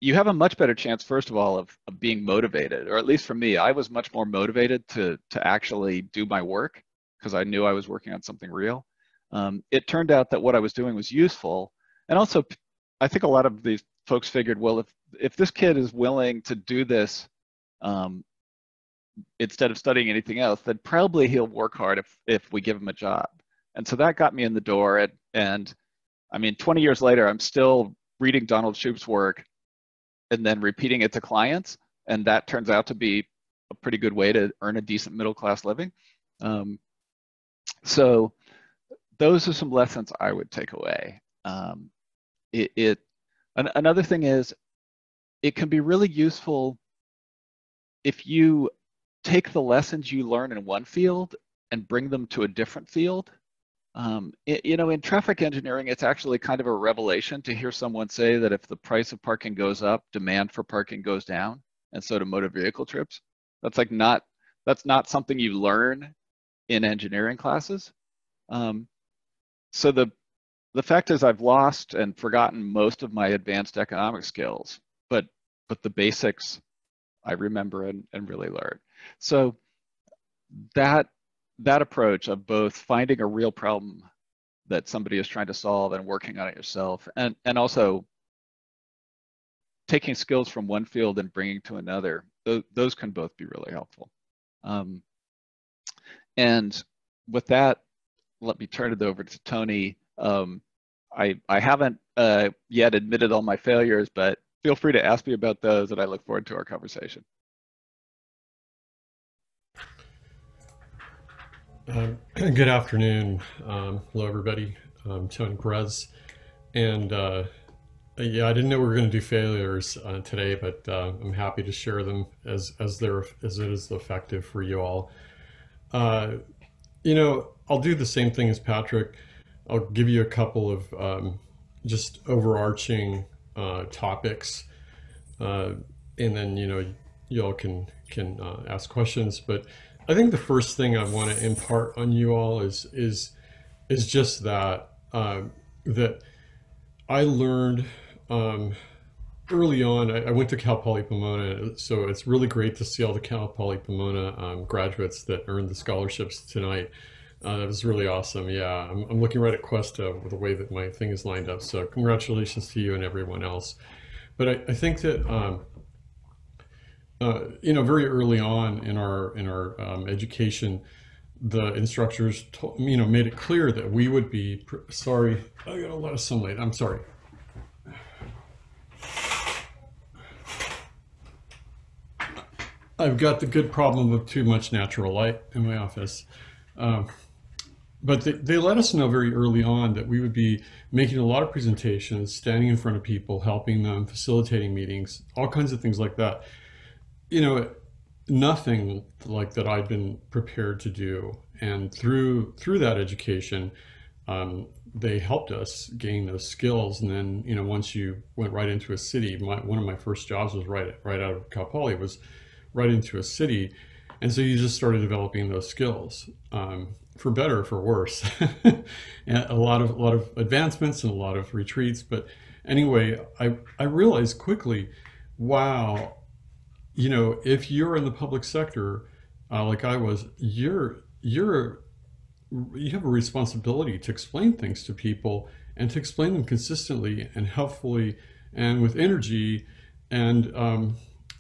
you have a much better chance, first of all, of, of being motivated, or at least for me, I was much more motivated to to actually do my work because I knew I was working on something real. um, it turned out that what I was doing was useful. And also, I think a lot of these folks figured, well, if, if this kid is willing to do this um, instead of studying anything else, then probably he'll work hard if, if we give him a job. And so that got me in the door. And, and I mean, 20 years later, I'm still reading Donald Shoup's work and then repeating it to clients. And that turns out to be a pretty good way to earn a decent middle class living. Um, so those are some lessons I would take away. Um, it, it an, another thing is it can be really useful if you take the lessons you learn in one field and bring them to a different field. Um, it, you know, in traffic engineering, it's actually kind of a revelation to hear someone say that if the price of parking goes up, demand for parking goes down, and so do motor vehicle trips. That's like not that's not something you learn in engineering classes. Um, so the the fact is I've lost and forgotten most of my advanced economic skills, but but the basics I remember and, and really learn. So that that approach of both finding a real problem that somebody is trying to solve and working on it yourself and and also taking skills from one field and bringing to another those, those can both be really helpful um, and with that let me turn it over to tony um, i i haven't uh, yet admitted all my failures but feel free to ask me about those and i look forward to our conversation Uh, good afternoon. Um, hello, everybody. I'm Tony Perez. And uh, yeah, I didn't know we were going to do failures uh, today, but uh, I'm happy to share them as, as, they're, as it is effective for you all. Uh, you know, I'll do the same thing as Patrick. I'll give you a couple of um, just overarching uh, topics. Uh, and then, you know, y'all can, can ask questions. But I think the first thing I want to impart on you all is is is just that um, that I learned um, early on. I, I, went to Cal Poly Pomona, so it's really great to see all the Cal Poly Pomona um, graduates that earned the scholarships tonight. Uh, that was really awesome. Yeah, I'm, I'm looking right at Cuesta with the way that my thing is lined up. So congratulations to you and everyone else. But I, I think that um, uh, you know, very early on in our in our um, education, the instructors, told, you know, made it clear that we would be. sorry, I got a lot of sunlight. I'm sorry. I've got the good problem of too much natural light in my office. Um, but they, they let us know very early on that we would be making a lot of presentations, standing in front of people, helping them, facilitating meetings, all kinds of things like that you know, nothing like that I'd been prepared to do. And through through that education, um, they helped us gain those skills. And then, you know, once you went right into a city, my, one of my first jobs was right right out of Cal Poly was right into a city, and so you just started developing those skills. Um, for better or for worse, a lot of a lot of advancements and a lot of retreats. But anyway, I I realized quickly, wow, you know, if you're in the public sector, uh, like I was, you're you're you have a responsibility to explain things to people and to explain them consistently and helpfully and with energy and um,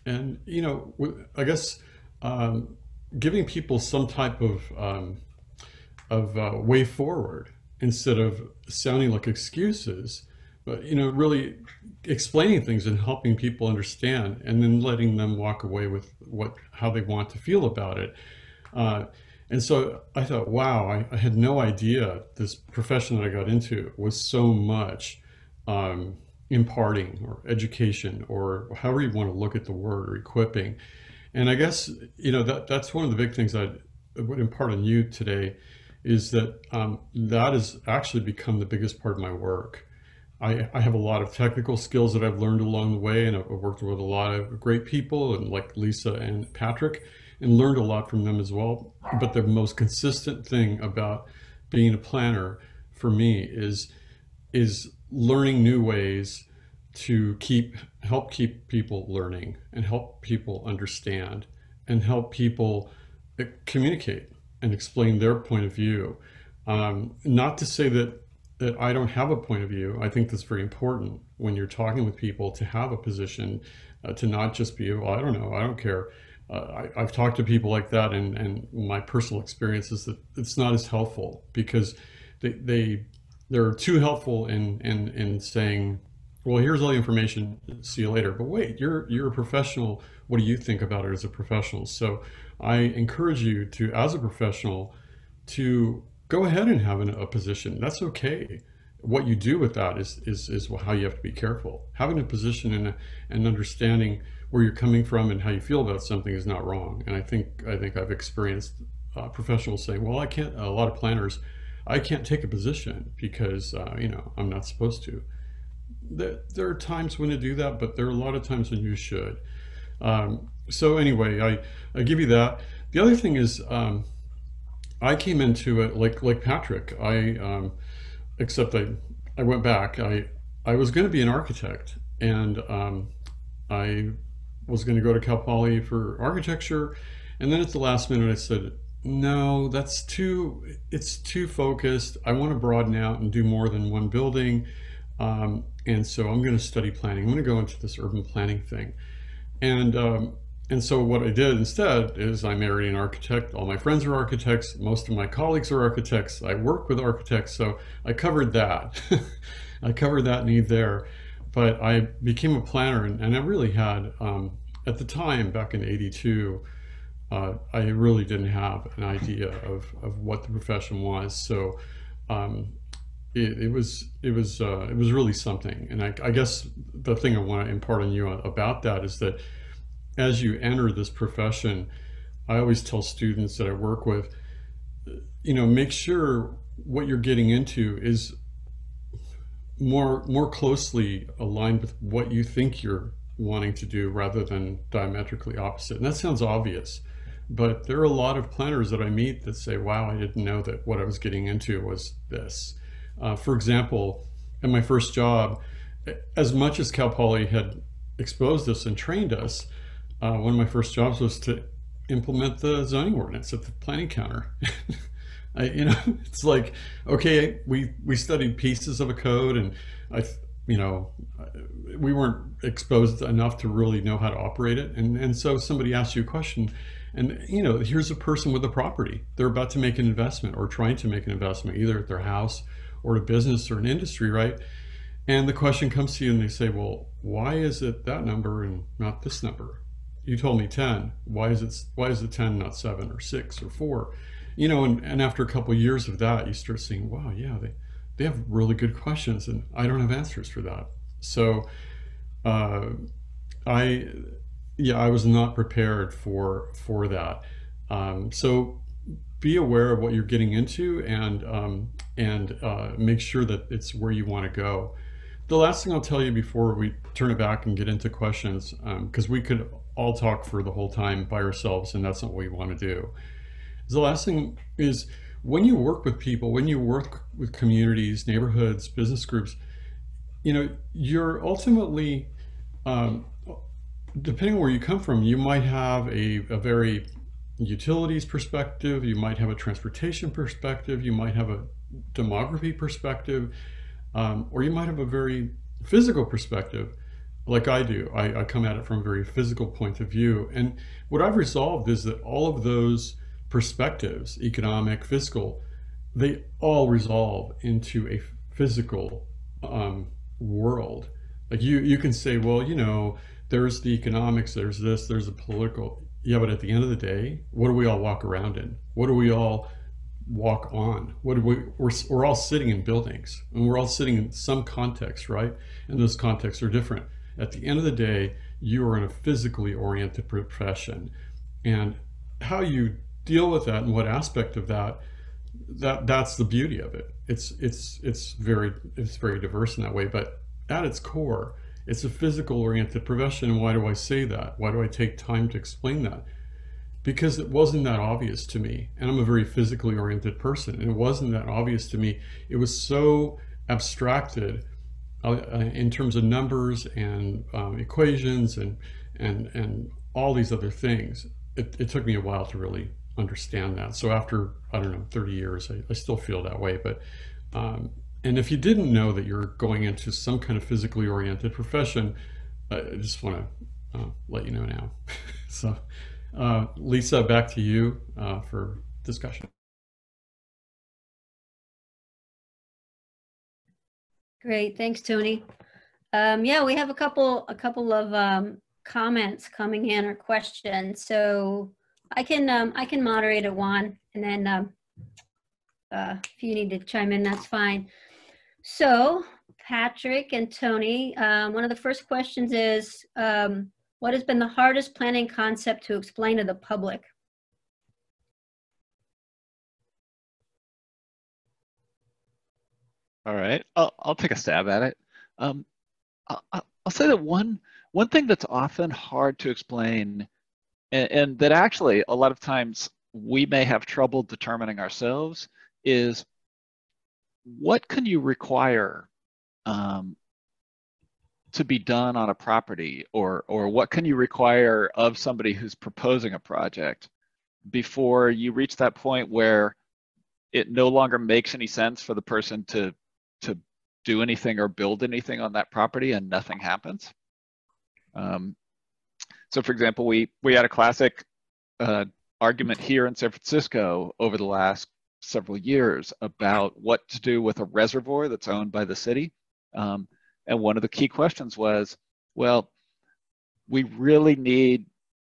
and you know I guess um, giving people some type of um, of uh, way forward instead of sounding like excuses but you know really explaining things and helping people understand and then letting them walk away with what how they want to feel about it. Uh, and so i thought wow I, I, had no idea this profession that i got into was so much um, imparting or education or however you want to look at the word or equipping and i guess you know that that's one of the big things i would impart on you today is that um, that has actually become the biggest part of my work I, I have a lot of technical skills that I've learned along the way, and I've worked with a lot of great people, and like Lisa and Patrick, and learned a lot from them as well. But the most consistent thing about being a planner for me is is learning new ways to keep help keep people learning and help people understand and help people uh, communicate and explain their point of view Um, not to say that that I don't have a point of view. I think that's very important when you're talking with people to have a position, uh, to not just be, well, I don't know, I don't care. Uh, I, have talked to people like that, and, and my personal experience is that it's not as helpful because they, they they're too helpful in, in in saying, well, here's all the information. See you later. But wait, you're you're a professional. What do you think about it as a professional? So I encourage you to, as a professional, to go ahead and have an, a position. That's okay. What you do with that is, is, is how you have to be careful. Having a position and, and understanding where you're coming from and how you feel about something is not wrong. And I think, I think I've experienced uh, professionals saying, well, I can't, a lot of planners, I can't take a position because, uh, you know, I'm not supposed to. There, there are times when to do that, but there are a lot of times when you should. Um, so anyway, I, I give you that. The other thing is, um, I came into it like like Patrick. I um, except I I went back. I I was going to be an architect, and um, I was going to go to Cal Poly for architecture, and then at the last minute I said, no, that's too it's too focused. I want to broaden out and do more than one building, um, and so I'm going to study planning. I'm going to go into this urban planning thing, and um, and so what I did instead is I married an architect. All my friends are architects. Most of my colleagues are architects. I work with architects. So I covered that. I covered that need there. But I became a planner and, and I really had, um, at the time back in 82, uh, I really didn't have an idea of, of what the profession was. So um, it, it, was it was uh, it was really something. And I, I guess the thing I want to impart on you about that is that as you enter this profession, I always tell students that I work with, you know, make sure what you're getting into is more more closely aligned with what you think you're wanting to do rather than diametrically opposite. And that sounds obvious, but there are a lot of planners that I meet that say, wow, I didn't know that what I was getting into was this. Uh, for example, in my first job, as much as Cal Poly had exposed us and trained us, uh, one of my first jobs was to implement the zoning ordinance at the planning counter. I, you know, it's like, okay, we, we studied pieces of a code and I, you know, we weren't exposed enough to really know how to operate it. And, and so somebody asks you a question and, you know, here's a person with a property. They're about to make an investment or trying to make an investment, either at their house or a business or an industry, right? And the question comes to you and they say, well, why is it that number and not this number? you told me 10 why is it why is it 10 not 7 or 6 or 4 you know and, and after a couple of years of that you start seeing wow yeah they they have really good questions and i don't have answers for that so uh, i yeah i was not prepared for for that um, so be aware of what you're getting into and um, and uh, make sure that it's where you want to go the last thing I'll tell you before we turn it back and get into questions, because um, we could all talk for the whole time by ourselves, and that's not what we want to do. The last thing is when you work with people, when you work with communities, neighborhoods, business groups, you know, you're ultimately, um, depending on where you come from, you might have a, a very utilities perspective, you might have a transportation perspective, you might have a demography perspective, um, or you might have a very physical perspective like I do. I, I, come at it from a very physical point of view. And what I've resolved is that all of those perspectives, economic, fiscal, they all resolve into a physical um, world. Like you, you can say, well, you know, there's the economics, there's this, there's the political. Yeah, but at the end of the day, what do we all walk around in? What do we all walk on? What do we, we're, we're all sitting in buildings and we're all sitting in some context, right? And those contexts are different. At the end of the day, you are in a physically oriented profession. And how you deal with that and what aspect of that, that that's the beauty of it. It's, it's, it's, very, it's very diverse in that way. But at its core, it's a physical oriented profession. And why do I say that? Why do I take time to explain that? because it wasn't that obvious to me. And I'm a very physically oriented person. And it wasn't that obvious to me. It was so abstracted uh, uh, in terms of numbers and um, equations and, and, and all these other things. It, it, took me a while to really understand that. So after I don't know 30 years, I, I still feel that way. But um, and if you didn't know that you're going into some kind of physically oriented profession, I just want to uh, let you know now. so uh, Lisa, back to you uh, for discussion. Great, thanks, Tony. Um, yeah, we have a couple a couple of um, comments coming in or questions. So I can um, I can moderate it, Juan, and then um, uh, if you need to chime in, that's fine. So Patrick and Tony, um, one of the first questions is, um, what has been the hardest planning concept to explain to the public? All right, I'll, I'll take a stab at it. Um, I, will say that one one thing that's often hard to explain, and, and, that actually a lot of times we may have trouble determining ourselves, is what can you require um, to be done on a property, or or what can you require of somebody who's proposing a project before you reach that point where it no longer makes any sense for the person to to do anything or build anything on that property and nothing happens. Um, so for example, we, we had a classic uh, argument here in San Francisco over the last several years about what to do with a reservoir that's owned by the city. Um, and one of the key questions was, well, we really need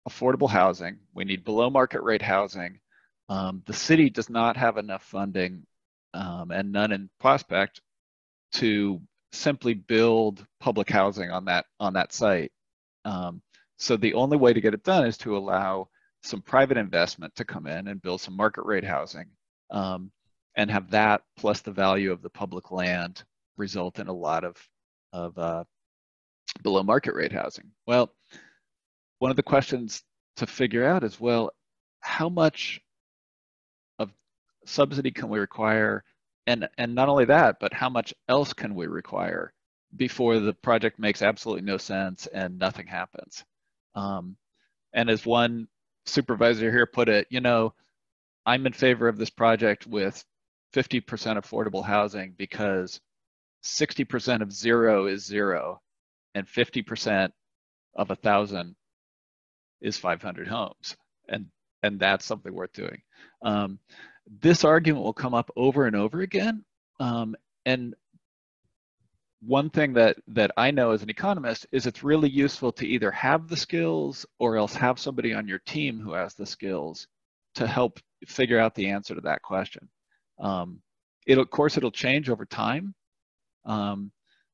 affordable housing. We need below market rate housing. Um, the city does not have enough funding um, and none in prospect to simply build public housing on that on that site. Um, so the only way to get it done is to allow some private investment to come in and build some market rate housing um, and have that plus the value of the public land result in a lot of, of uh, below market rate housing. Well, one of the questions to figure out is, well, how much of subsidy can we require and and not only that but how much else can we require before the project makes absolutely no sense and nothing happens um, and as one supervisor here put it you know i'm in favor of this project with 50% affordable housing because 60% of zero is zero and 50% of a thousand is 500 homes and and that's something worth doing um, this argument will come up over and over again. Um, and one thing that, that I know as an economist is it's really useful to either have the skills or else have somebody on your team who has the skills to help figure out the answer to that question. Um, it'll, of course, it'll change over time. Um,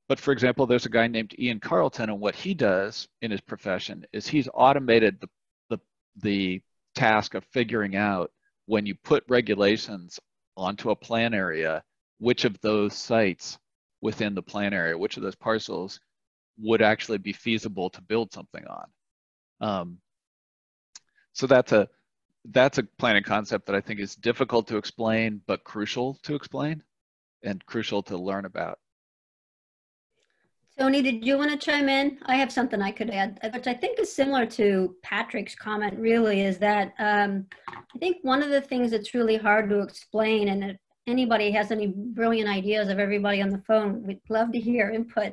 but for example, there's a guy named Ian Carlton, and what he does in his profession is he's automated the, the, the task of figuring out when you put regulations onto a plan area, which of those sites within the plan area, which of those parcels would actually be feasible to build something on. Um, so that's a that's a planning concept that I think is difficult to explain, but crucial to explain and crucial to learn about. Tony, did you want to chime in? I have something I could add, which I think is similar to Patrick's comment, really, is that um, I think one of the things that's really hard to explain, and if anybody has any brilliant ideas of everybody on the phone, we'd love to hear input,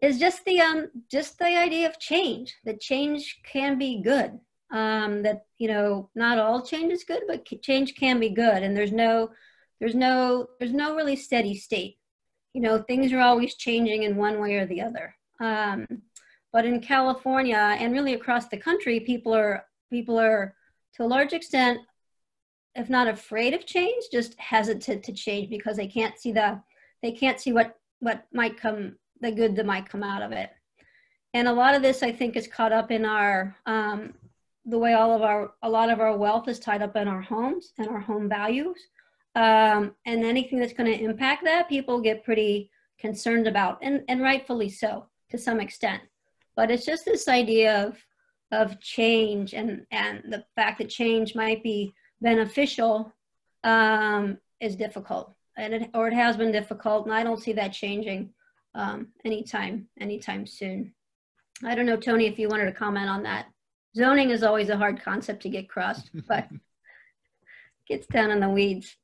is just the, um, just the idea of change, that change can be good. Um, that, you know, not all change is good, but change can be good. And there's no, there's no, there's no really steady state you know, things are always changing in one way or the other. Um, but in California and really across the country, people are people are to a large extent, if not afraid of change, just hesitant to change because they can't see the they can't see what what might come the good that might come out of it. And a lot of this, I think, is caught up in our um, the way all of our a lot of our wealth is tied up in our homes and our home values. Um, and anything that's going to impact that, people get pretty concerned about, and, and rightfully so to some extent. But it's just this idea of of change and and the fact that change might be beneficial um, is difficult, and it, or it has been difficult, and I don't see that changing um, anytime anytime soon. I don't know, Tony, if you wanted to comment on that. Zoning is always a hard concept to get crossed, but gets down in the weeds.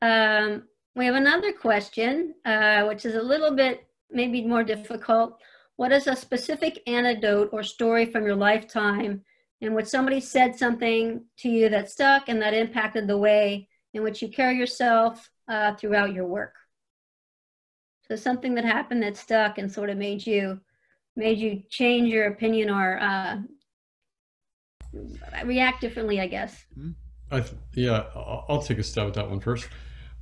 Um, we have another question, uh, which is a little bit maybe more difficult. What is a specific anecdote or story from your lifetime in which somebody said something to you that stuck and that impacted the way in which you carry yourself uh, throughout your work? So something that happened that stuck and sort of made you made you change your opinion or uh, react differently, I guess. I th- yeah, I'll, take a stab at that one first.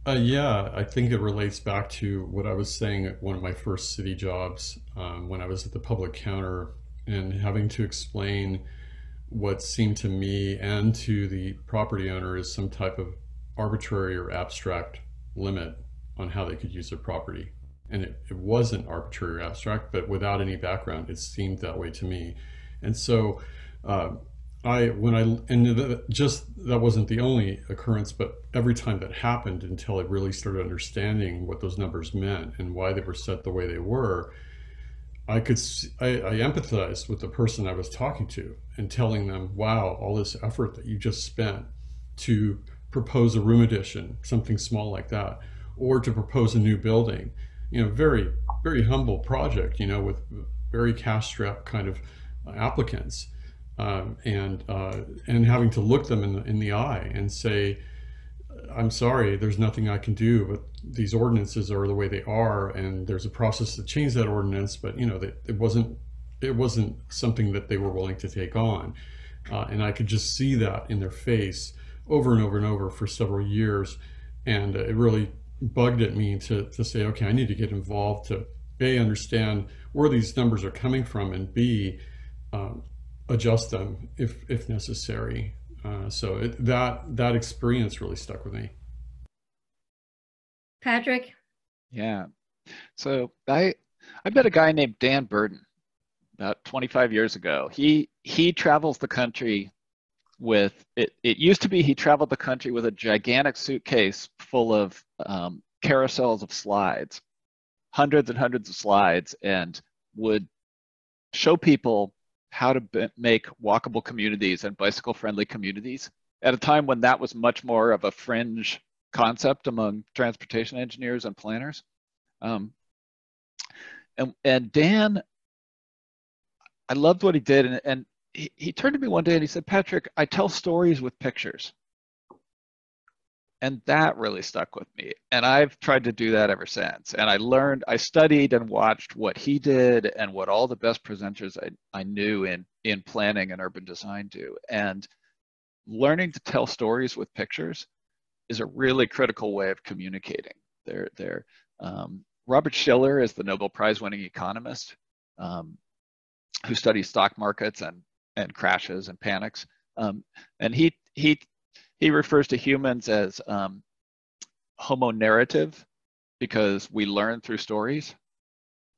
Uh, yeah, I think it relates back to what I was saying at one of my first city jobs um, when I was at the public counter and having to explain what seemed to me and to the property owner as some type of arbitrary or abstract limit on how they could use their property. And it, it wasn't arbitrary or abstract, but without any background, it seemed that way to me. And so, uh, I when I and just that wasn't the only occurrence, but every time that happened until I really started understanding what those numbers meant and why they were set the way they were, I could I, I empathized with the person I was talking to and telling them, "Wow, all this effort that you just spent to propose a room addition, something small like that, or to propose a new building, you know, very very humble project, you know, with very cash strapped kind of applicants." um, and uh, and having to look them in the, in the eye and say, I'm sorry, there's nothing I can do, but these ordinances are the way they are, and there's a process to change that ordinance, but you know, that it wasn't it wasn't something that they were willing to take on, uh, and I could just see that in their face over and over and over for several years, and it really bugged at me to to say, okay, I need to get involved to a understand where these numbers are coming from, and b um, adjust them if if necessary. Uh, so it, that that experience really stuck with me. Patrick? Yeah. So I I met a guy named Dan Burden about 25 years ago. He he travels the country with it. It used to be he traveled the country with a gigantic suitcase full of um, carousels of slides, hundreds and hundreds of slides, and would show people how to make walkable communities and bicycle friendly communities at a time when that was much more of a fringe concept among transportation engineers and planners. Um, and, and Dan, I loved what he did. And, and he, he turned to me one day and he said, Patrick, I tell stories with pictures and that really stuck with me. And i've tried to do that ever since. And i learned i studied and watched what he did and what all the best presenters i, I knew in in planning and urban design do. And learning to tell stories with pictures is a really critical way of communicating. There there um, robert shiller is the nobel prize winning economist um, who studies stock markets and and crashes and panics. Um, and he he he refers to humans as um, homo narrative because we learn through stories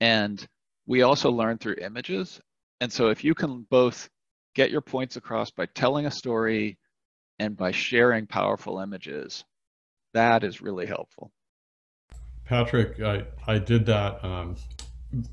and we also learn through images. And so if you can both get your points across by telling a story and by sharing powerful images, that is really helpful. Patrick, I, I did that. Um,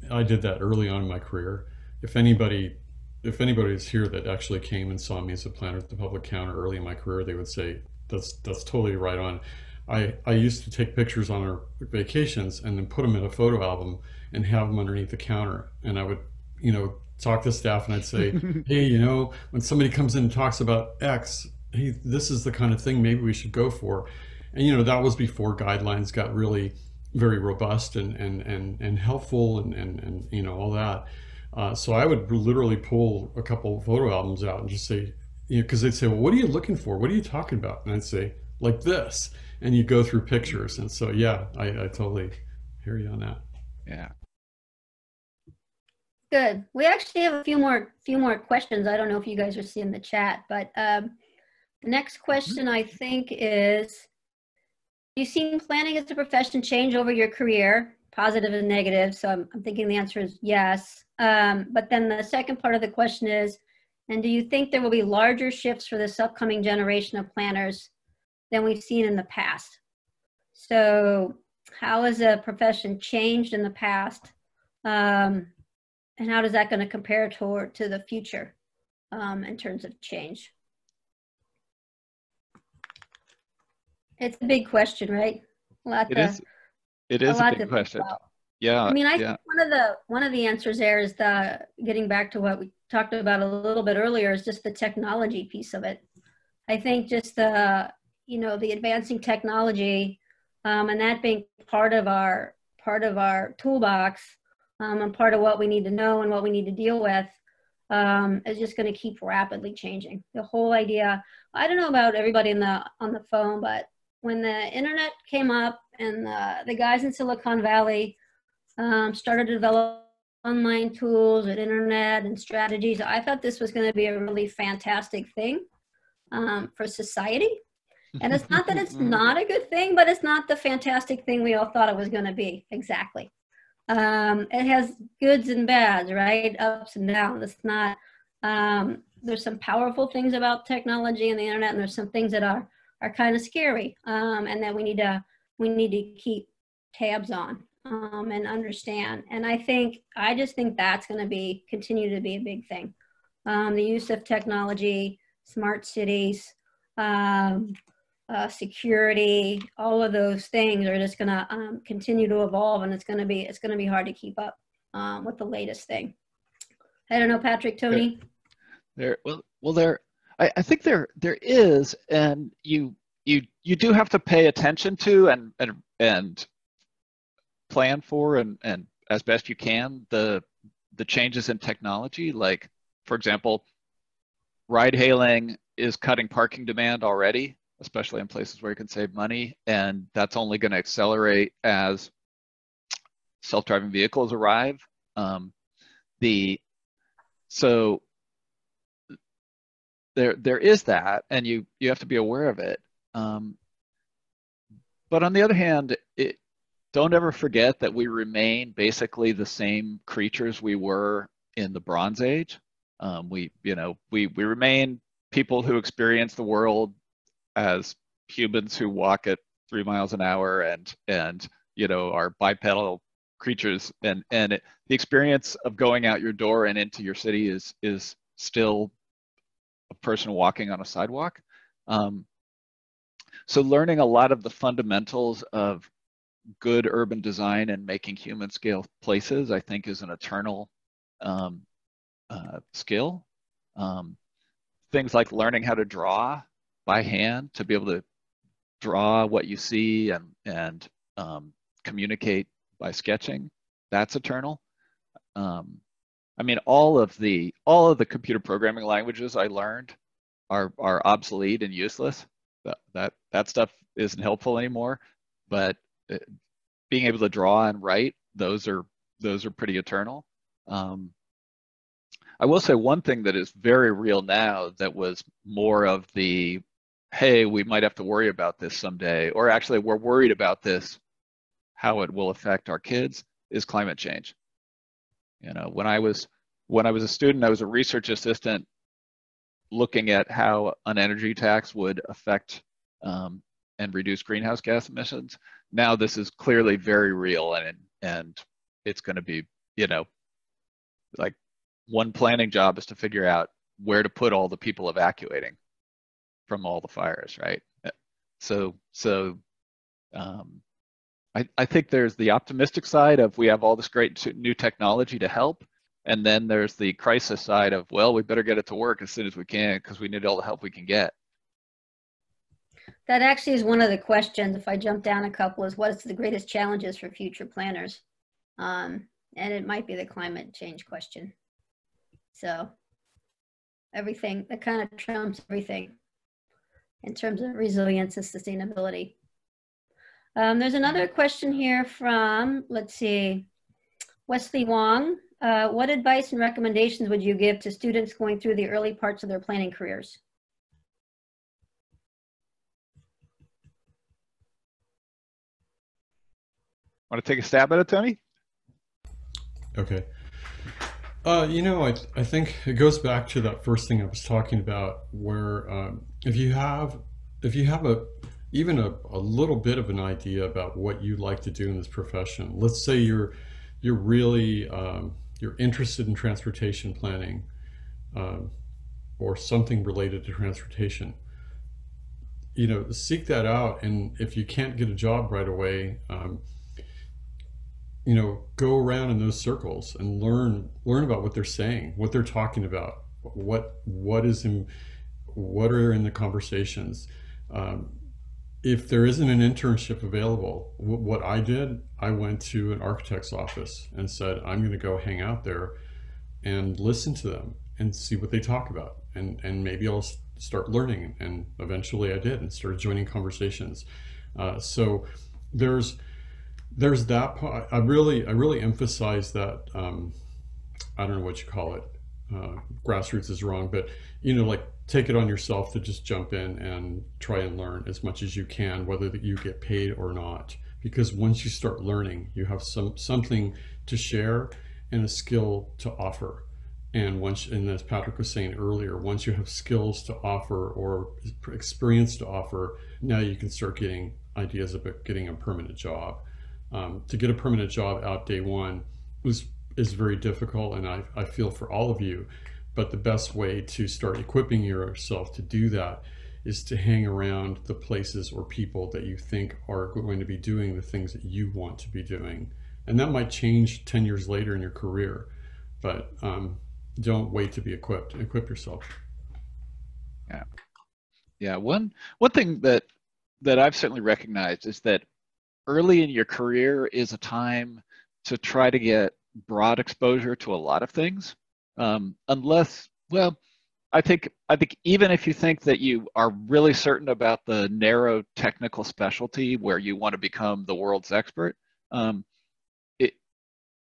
I did that early on in my career. If anybody if anybody is here that actually came and saw me as a planner at the public counter early in my career, they would say that's that's totally right on. I, I used to take pictures on our vacations and then put them in a photo album and have them underneath the counter. And I would, you know, talk to staff and I'd say, hey, you know, when somebody comes in and talks about X, hey, this is the kind of thing maybe we should go for. And, you know, that was before guidelines got really very robust and, and, and, and helpful and, and, and, you know, all that. Uh, so I would literally pull a couple photo albums out and just say, you know, because they'd say, well, what are you looking for? What are you talking about? And I'd say, like this. And you go through pictures. And so, yeah, I, I totally hear you on that. Yeah. Good. We actually have a few more few more questions. I don't know if you guys are seeing the chat, but um, the next question I think is, you've seen planning as a profession change over your career, positive and negative. So I'm, I'm thinking the answer is yes. Um, but then the second part of the question is, and do you think there will be larger shifts for this upcoming generation of planners than we've seen in the past? So how has the profession changed in the past? Um, and how is that going to compare to, to the future um, in terms of change? It's a big question, right? A lot It to- is. It is a, to big question. about. Yeah. I mean, I yeah. think one of the one of the answers there is the getting back to what we talked about a little bit earlier is just the technology piece of it. I think just the you know the advancing technology um, and that being part of our part of our toolbox um, and part of what we need to know and what we need to deal with um, is just going to keep rapidly changing. The whole idea. I don't know about everybody in the on the phone, but when the internet came up and the, the guys in Silicon Valley um, started to develop online tools and internet and strategies. I thought this was going to be a really fantastic thing um, for society. And it's not that it's not a good thing, but it's not the fantastic thing we all thought it was going to be. Exactly. Um, it has goods and bads, right? Ups and downs. It's not. Um, there's some powerful things about technology and the internet, and there's some things that are are kind of scary, um, and that we need to we need to keep tabs on um, and understand. And I think, I just think that's going to be, continue to be a big thing. Um, the use of technology, smart cities, um, uh, security, all of those things are just going to um, continue to evolve and it's going to be, it's going to be hard to keep up um, with the latest thing. I don't know, Patrick, Tony? There, well, well, there. I, I think there, there is, and you, you, you do have to pay attention to and and and plan for and and as best you can the the changes in technology. Like, for example, ride hailing is cutting parking demand already, especially in places where you can save money, and that's only going to accelerate as self-driving vehicles arrive. Um, the so there there is that, and you you have to be aware of it. Um, but on the other hand, it, don't ever forget that we remain basically the same creatures we were in the Bronze Age. Um, we you know we we remain people who experience the world as humans who walk at three miles an hour and and you know are bipedal creatures and and it, the experience of going out your door and into your city is is still a person walking on a sidewalk um, so learning a lot of the fundamentals of good urban design and making human scale places i think is an eternal um, uh, skill. Um, things like learning how to draw by hand to be able to draw what you see and and um, communicate by sketching that's eternal. Um, i mean all of the all of the computer programming languages i learned are are obsolete and useless. That that, that stuff isn't helpful anymore. But being able to draw and write those are those are pretty eternal um, I will say one thing that is very real now that was more of the, hey, we might have to worry about this someday, or actually we're worried about this, how it will affect our kids, is climate change. You know, when I was when I was a student, I was a research assistant looking at how an energy tax would affect um, and reduce greenhouse gas emissions. Now this is clearly very real, and and it's going to be, you know, like one planning job is to figure out where to put all the people evacuating from all the fires, right? So, so um, I, I think there's the optimistic side of we have all this great new technology to help, and then there's the crisis side of well, we better get it to work as soon as we can because we need all the help we can get. That actually is one of the questions. If I jump down a couple, is what's the greatest challenges for future planners? Um, and it might be the climate change question. So everything that kind of trumps everything in terms of resilience and sustainability. Um, there's another question here from, let's see, Wesley Wong. Uh, what advice and recommendations would you give to students going through the early parts of their planning careers? Want to take a stab at it, Tony? Okay. Uh, you know, I, I think it goes back to that first thing I was talking about, where um, if you have if you have a even a, a little bit of an idea about what you'd like to do in this profession, let's say you're you're really um, you're interested in transportation planning um, or something related to transportation. you know, seek that out. And if you can't get a job right away, um, you know, go around in those circles and learn learn about what they're saying, what they're talking about, what what is in what are in the conversations. Um, if there isn't an internship available, what I did, I went to an architect's office and said, I'm going to go hang out there and listen to them and see what they talk about. And, and maybe I'll start learning. And eventually I did and started joining conversations. Uh, so there's, there's that part. I really, I really emphasize that. Um, I don't know what you call it. Uh, grassroots is wrong, but you know, like take it on yourself to just jump in and try and learn as much as you can, whether that you get paid or not. Because once you start learning, you have some something to share and a skill to offer. And once, and as Patrick was saying earlier, once you have skills to offer or experience to offer, now you can start getting ideas about getting a permanent job. Um, to get a permanent job out day one was is very difficult, and I, I feel for all of you. But the best way to start equipping yourself to do that is to hang around the places or people that you think are going to be doing the things that you want to be doing. And that might change 10 years later in your career, but um, don't wait to be equipped. Equip yourself. Yeah. Yeah. One, one thing that, that I've certainly recognized is that early in your career is a time to try to get broad exposure to a lot of things um, unless well i think i think even if you think that you are really certain about the narrow technical specialty where you want to become the world's expert um, it,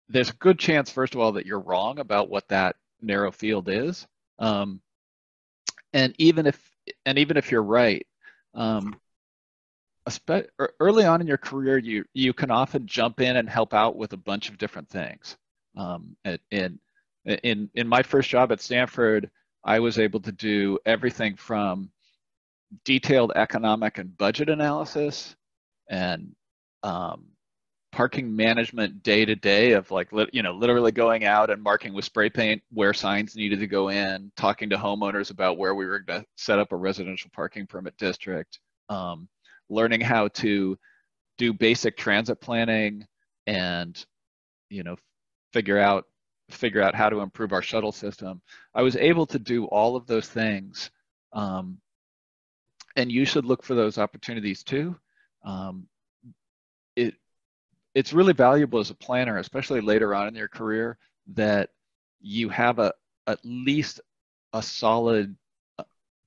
there's a good chance first of all that you're wrong about what that narrow field is um, and even if and even if you're right um, early on in your career you you can often jump in and help out with a bunch of different things. Um, and in in my first job at Stanford, I was able to do everything from detailed economic and budget analysis and um, parking management day to day of like you know literally going out and marking with spray paint where signs needed to go in talking to homeowners about where we were going to set up a residential parking permit district. Um, learning how to do basic transit planning and you know figure out figure out how to improve our shuttle system. I was able to do all of those things. Um, and you should look for those opportunities too. Um, it, it's really valuable as a planner, especially later on in your career, that you have a at least a solid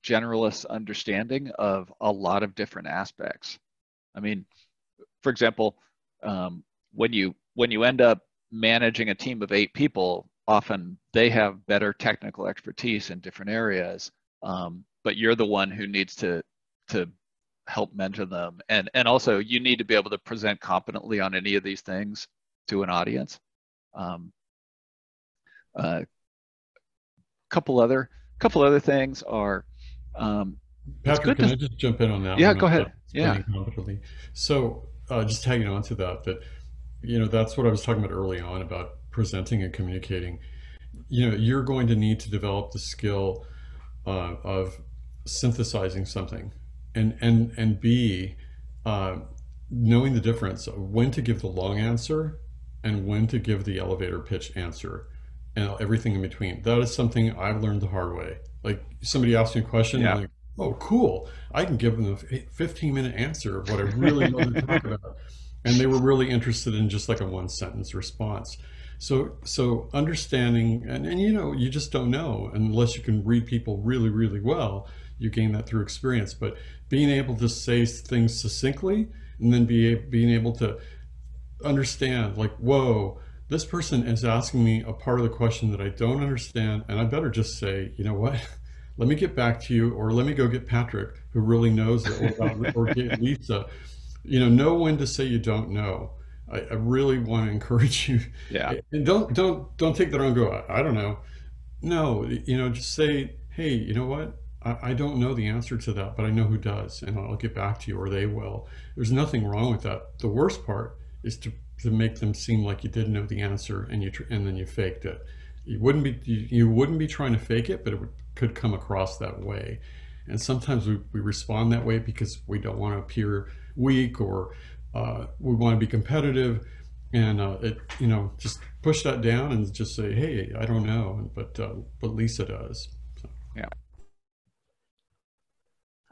generalist understanding of a lot of different aspects. I mean, for example, um, when you when you end up managing a team of eight people, often they have better technical expertise in different areas, um, but you're the one who needs to to help mentor them, and and also you need to be able to present competently on any of these things to an audience. Um, a uh, couple other couple other things are. Um, Patrick, can to, I just jump in on that? Yeah, go ahead. Yeah. Competently. So, uh, just tagging on to that, that you know that's what I was talking about early on about presenting and communicating. You know, you're going to need to develop the skill uh, of synthesizing something, and and and B, uh, knowing the difference of when to give the long answer and when to give the elevator pitch answer, and everything in between. That is something I've learned the hard way. Like somebody asks me a question, yeah. like, oh, cool, I can give them a 15 minute answer of what I really want to talk about. And they were really interested in just like a one sentence response. So so understanding and, and you know you just don't know. Unless you can read people really really well you gain that through experience. But being able to say things succinctly and then be being able to understand like whoa this person is asking me a part of the question that I don't understand and I better just say you know what let me get back to you or let me go get Patrick who really knows it or, or get Lisa you know, know when to say you don't know. I, I really want to encourage you. Yeah. And don't don't don't take that on. go. I, I, don't know. No, you know, just say, hey, you know what? I, I don't know the answer to that, but I know who does, and I'll get back to you, or they will. There's nothing wrong with that. The worst part is to to make them seem like you didn't know the answer and you and then you faked it. You wouldn't be you, you wouldn't be trying to fake it, but it would, could come across that way. And sometimes we, we respond that way because we don't want to appear weak or uh, we want to be competitive. And uh, it, you know, just push that down and just say, hey, I don't know. But, uh, but Lisa does. So. Yeah.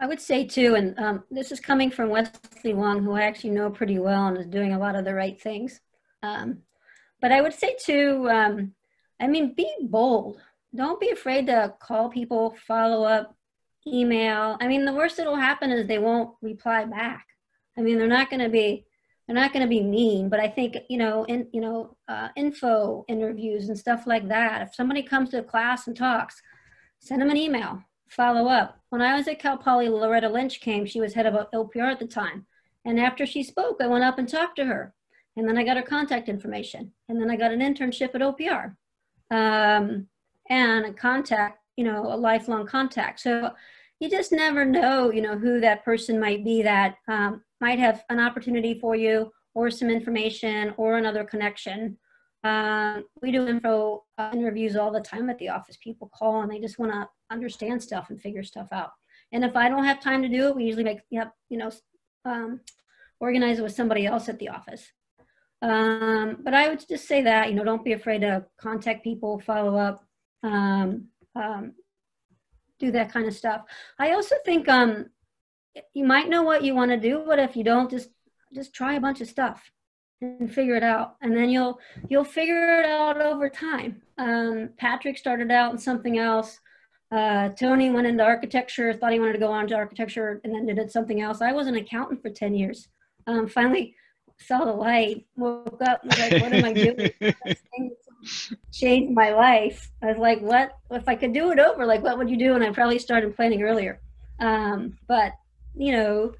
I would say too, and um, this is coming from Wesley Wong, who I actually know pretty well and is doing a lot of the right things. Um, but I would say too, um, I mean, be bold. Don't be afraid to call people, follow up, email. I mean, the worst that'll happen is they won't reply back. I mean, they're not going to be they're not going to be mean, but I think you know, in you know, uh, info interviews and stuff like that. If somebody comes to a class and talks, send them an email follow up. When I was at Cal Poly, Loretta Lynch came. She was head of OPR at the time. And after she spoke, I went up and talked to her. And then I got her contact information. And then I got an internship at OPR um, and a contact, you know, a lifelong contact. So you just never know, you know, who that person might be that um, might have an opportunity for you or some information or another connection. Um, we do info uh, interviews all the time at the office. People call and they just want to understand stuff and figure stuff out. And if I don't have time to do it, we usually make, yep, you know, um, organize it with somebody else at the office. Um, but I would just say that, you know, don't be afraid to contact people, follow up, um, um, do that kind of stuff. I also think um, you might know what you want to do, but if you don't, just just try a bunch of stuff and figure it out, and then you'll you'll figure it out over time. Um, Patrick started out in something else. Uh, Tony went into architecture, thought he wanted to go on to architecture, and then did something else. I was an accountant for 10 years. Um, finally saw the light, woke up, was like, what am I doing? Changed my life. I was like, what, if I could do it over, like, what would you do? And I probably started planning earlier. Um, but, you know,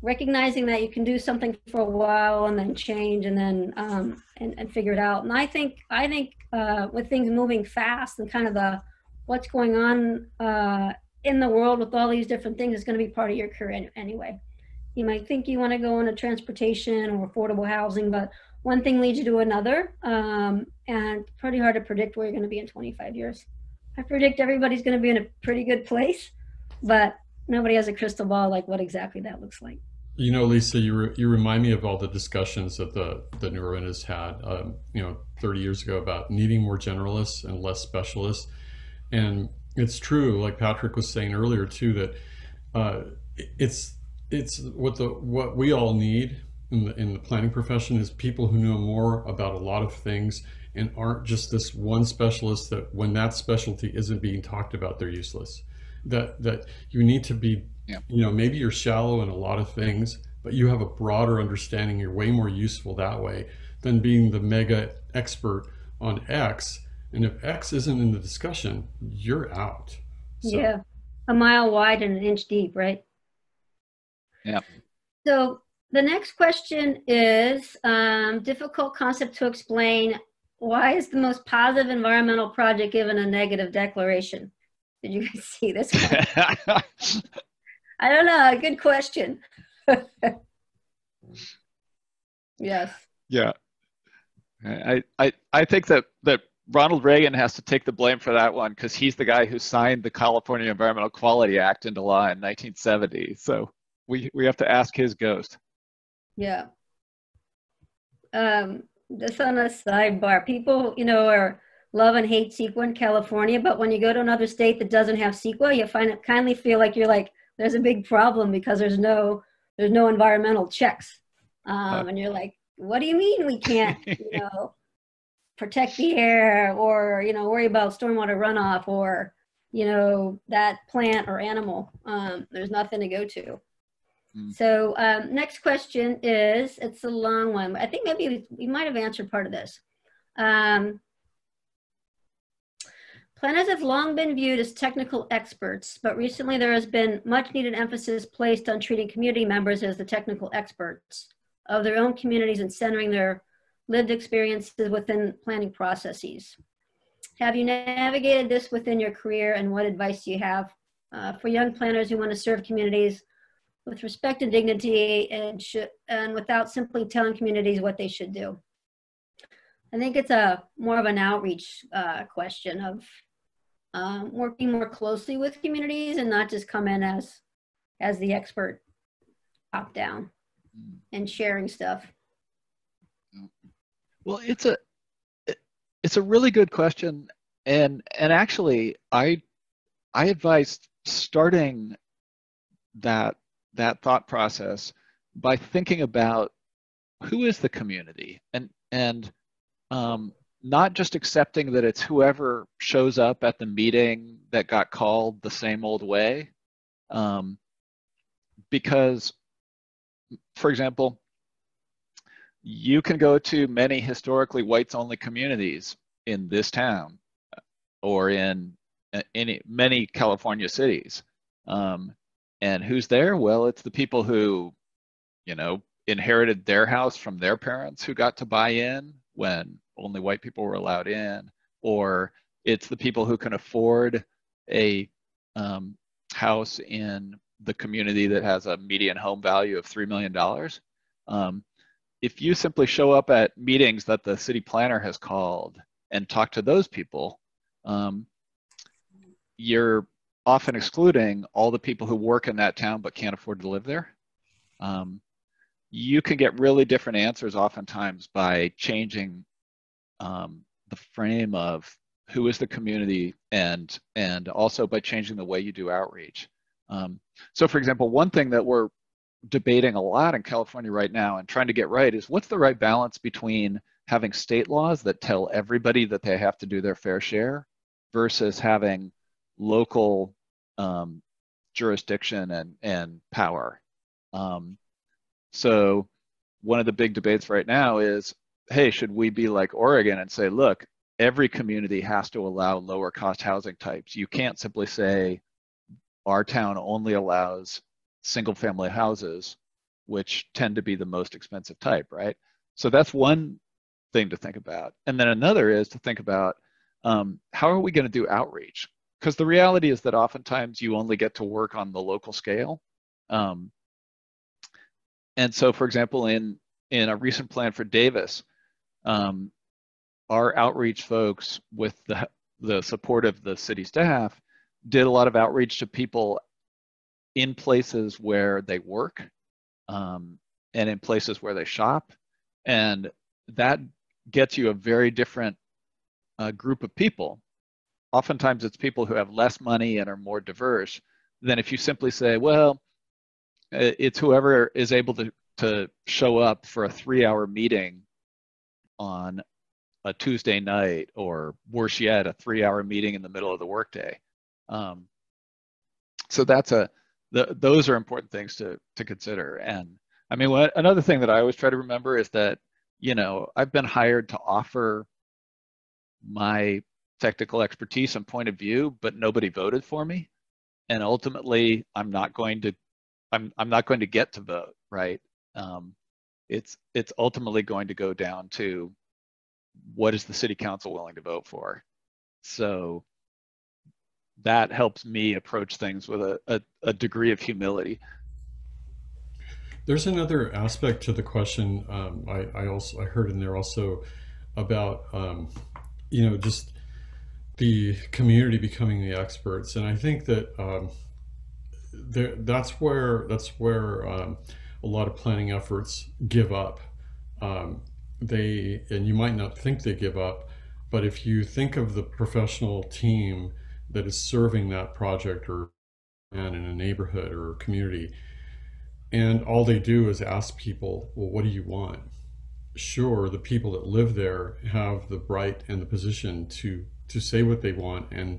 recognizing that you can do something for a while and then change and then um, and, and figure it out. And I think, I think uh, with things moving fast and kind of the, what's going on uh, in the world with all these different things is going to be part of your career anyway. You might think you want to go into transportation or affordable housing, but one thing leads you to another, um, and pretty hard to predict where you're going to be in 25 years. I predict everybody's going to be in a pretty good place, but nobody has a crystal ball like what exactly that looks like. You know, Lisa, you, re- you remind me of all the discussions that the that Neuroin has had, um, you know, 30 years ago about needing more generalists and less specialists. And it's true, like Patrick was saying earlier too, that uh, it's it's what the what we all need in the in the planning profession is people who know more about a lot of things and aren't just this one specialist that when that specialty isn't being talked about, they're useless. That that you need to be, yeah. you know, maybe you're shallow in a lot of things, but you have a broader understanding. You're way more useful that way than being the mega expert on X and if X isn't in the discussion, you're out. So. Yeah. A mile wide and an inch deep, right? Yeah. So the next question is um, difficult concept to explain. Why is the most positive environmental project given a negative declaration? Did you guys see this one? I don't know. Good question. yes. Yeah. I, I, I think that, that Ronald Reagan has to take the blame for that one because he's the guy who signed the California Environmental Quality Act into law in 1970. So we, we have to ask his ghost. Yeah. Um, just on a sidebar, people, you know, are love and hate CEQA in California, but when you go to another state that doesn't have CEQA, you find it kindly feel like you're like, there's a big problem because there's no, there's no environmental checks. Um, uh, and you're like, what do you mean we can't, you know, protect the air or you know worry about stormwater runoff or you know that plant or animal um, there's nothing to go to mm. so um, next question is it's a long one i think maybe we, we might have answered part of this um, planners have long been viewed as technical experts but recently there has been much needed emphasis placed on treating community members as the technical experts of their own communities and centering their lived experiences within planning processes. Have you navigated this within your career and what advice do you have uh, for young planners who want to serve communities with respect and dignity and, and without simply telling communities what they should do? I think it's a more of an outreach uh, question of um, working more closely with communities and not just come in as as the expert top down and sharing stuff. Well, it's a it- it's a really good question, and and actually, I I advise starting that that thought process by thinking about who is the community and and um, not just accepting that it's whoever shows up at the meeting that got called the same old way um, because for example you can go to many historically whites only communities in this town or in uh, any many california cities um, and who's there well it's the people who you know inherited their house from their parents who got to buy in when only white people were allowed in, or it's the people who can afford a um, house in the community that has a median home value of $3 million. Um, if you simply show up at meetings that the city planner has called and talk to those people, um, you're often excluding all the people who work in that town but can't afford to live there. Um, you can get really different answers oftentimes by changing um, the frame of who is the community and and also by changing the way you do outreach. Um, so for example, one thing that we're debating a lot in California right now and trying to get right is what's the right balance between having state laws that tell everybody that they have to do their fair share versus having local um, jurisdiction and, and power. Um, so one of the big debates right now is hey, should we be like Oregon and say, look, every community has to allow lower cost housing types? You can't simply say our town only allows single family houses, which tend to be the most expensive type, right? So that's one thing to think about. And then another is to think about um, how are we going to do outreach? Because the reality is that oftentimes you only get to work on the local scale. Um, and so, for example, in in a recent plan for Davis, um, our outreach folks with the, the support of the city staff did a lot of outreach to people in places where they work um, and in places where they shop. And that gets you a very different uh, group of people. Oftentimes it's people who have less money and are more diverse than if you simply say, well, it's whoever is able to, to show up for a three hour meeting on a Tuesday night, or worse yet, a three-hour meeting in the middle of the workday. Um, so that's a the, those are important things to to consider. And I mean, what, another thing that I always try to remember is that you know I've been hired to offer my technical expertise and point of view, but nobody voted for me, and ultimately I'm not going to I'm I'm not going to get to vote, right? Um, it's it's ultimately going to go down to what is the city council willing to vote for so that helps me approach things with a, a, a degree of humility there's another aspect to the question um, I, I also i heard in there also about um, you know just the community becoming the experts and i think that um, there, that's where that's where um, a lot of planning efforts give up. Um, they and you might not think they give up, but if you think of the professional team that is serving that project or man in a neighborhood or a community, and all they do is ask people, well, what do you want? Sure, the people that live there have the right and the position to to say what they want, and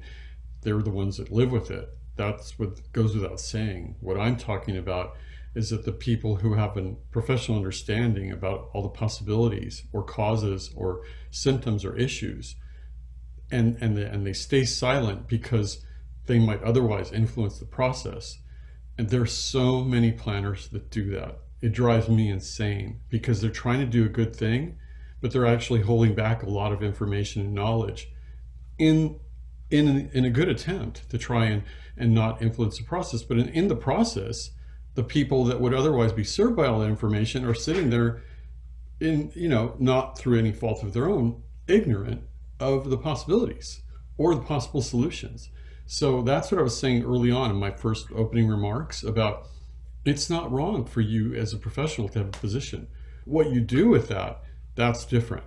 they're the ones that live with it. That's what goes without saying. What I'm talking about is that the people who have a professional understanding about all the possibilities or causes or symptoms or issues and and they, and they stay silent because they might otherwise influence the process. And there's so many planners that do that. It drives me insane because they're trying to do a good thing but they're actually holding back a lot of information and knowledge in in in a good attempt to try and and not influence the process. But in, in the process the people that would otherwise be served by all that information are sitting there in, you know, not through any fault of their own, ignorant of the possibilities or the possible solutions. So that's what I was saying early on in my first opening remarks about it's not wrong for you as a professional to have a position. What you do with that, that's different.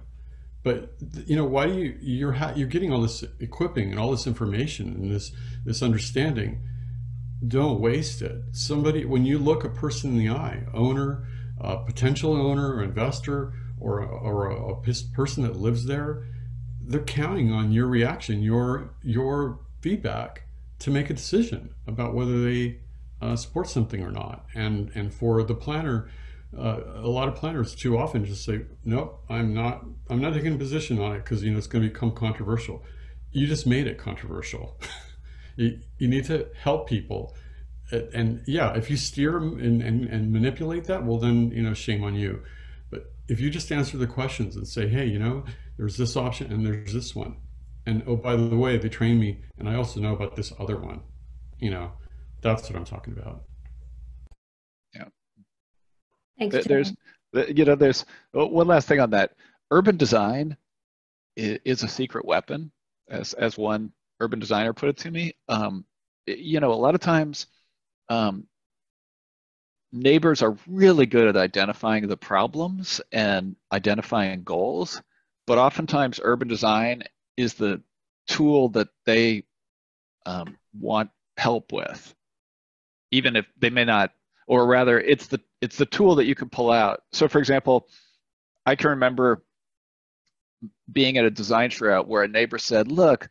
But you know, why do you you're you're getting all this equipping and all this information and this this understanding? Don't waste it. Somebody, when you look a person in the eye, owner, potential owner or investor, or or a, a person that lives there, they're counting on your reaction, your your feedback to make a decision about whether they uh, support something or not. And and for the planner, uh, a lot of planners too often just say, nope, I'm not I'm not taking a position on it because you know it's going to become controversial. You just made it controversial. you, you need to help people. And yeah, if you steer and, and, and manipulate that, well then, you know, shame on you. But if you just answer the questions and say, hey, you know, there's this option and there's this one. And oh, by the way, they train me and I also know about this other one. You know, that's what I'm talking about. Yeah. Thanks, there's, you know, there's one last thing on that. Urban design is a secret weapon, as as one urban designer put it to me. Um, you know, a lot of times, um, neighbors are really good at identifying the problems and identifying goals, but oftentimes urban design is the tool that they um, want help with even if they may not, or rather, it's the it's the tool that you can pull out. So, for example, I can remember being at a design show where a neighbor said, "Look,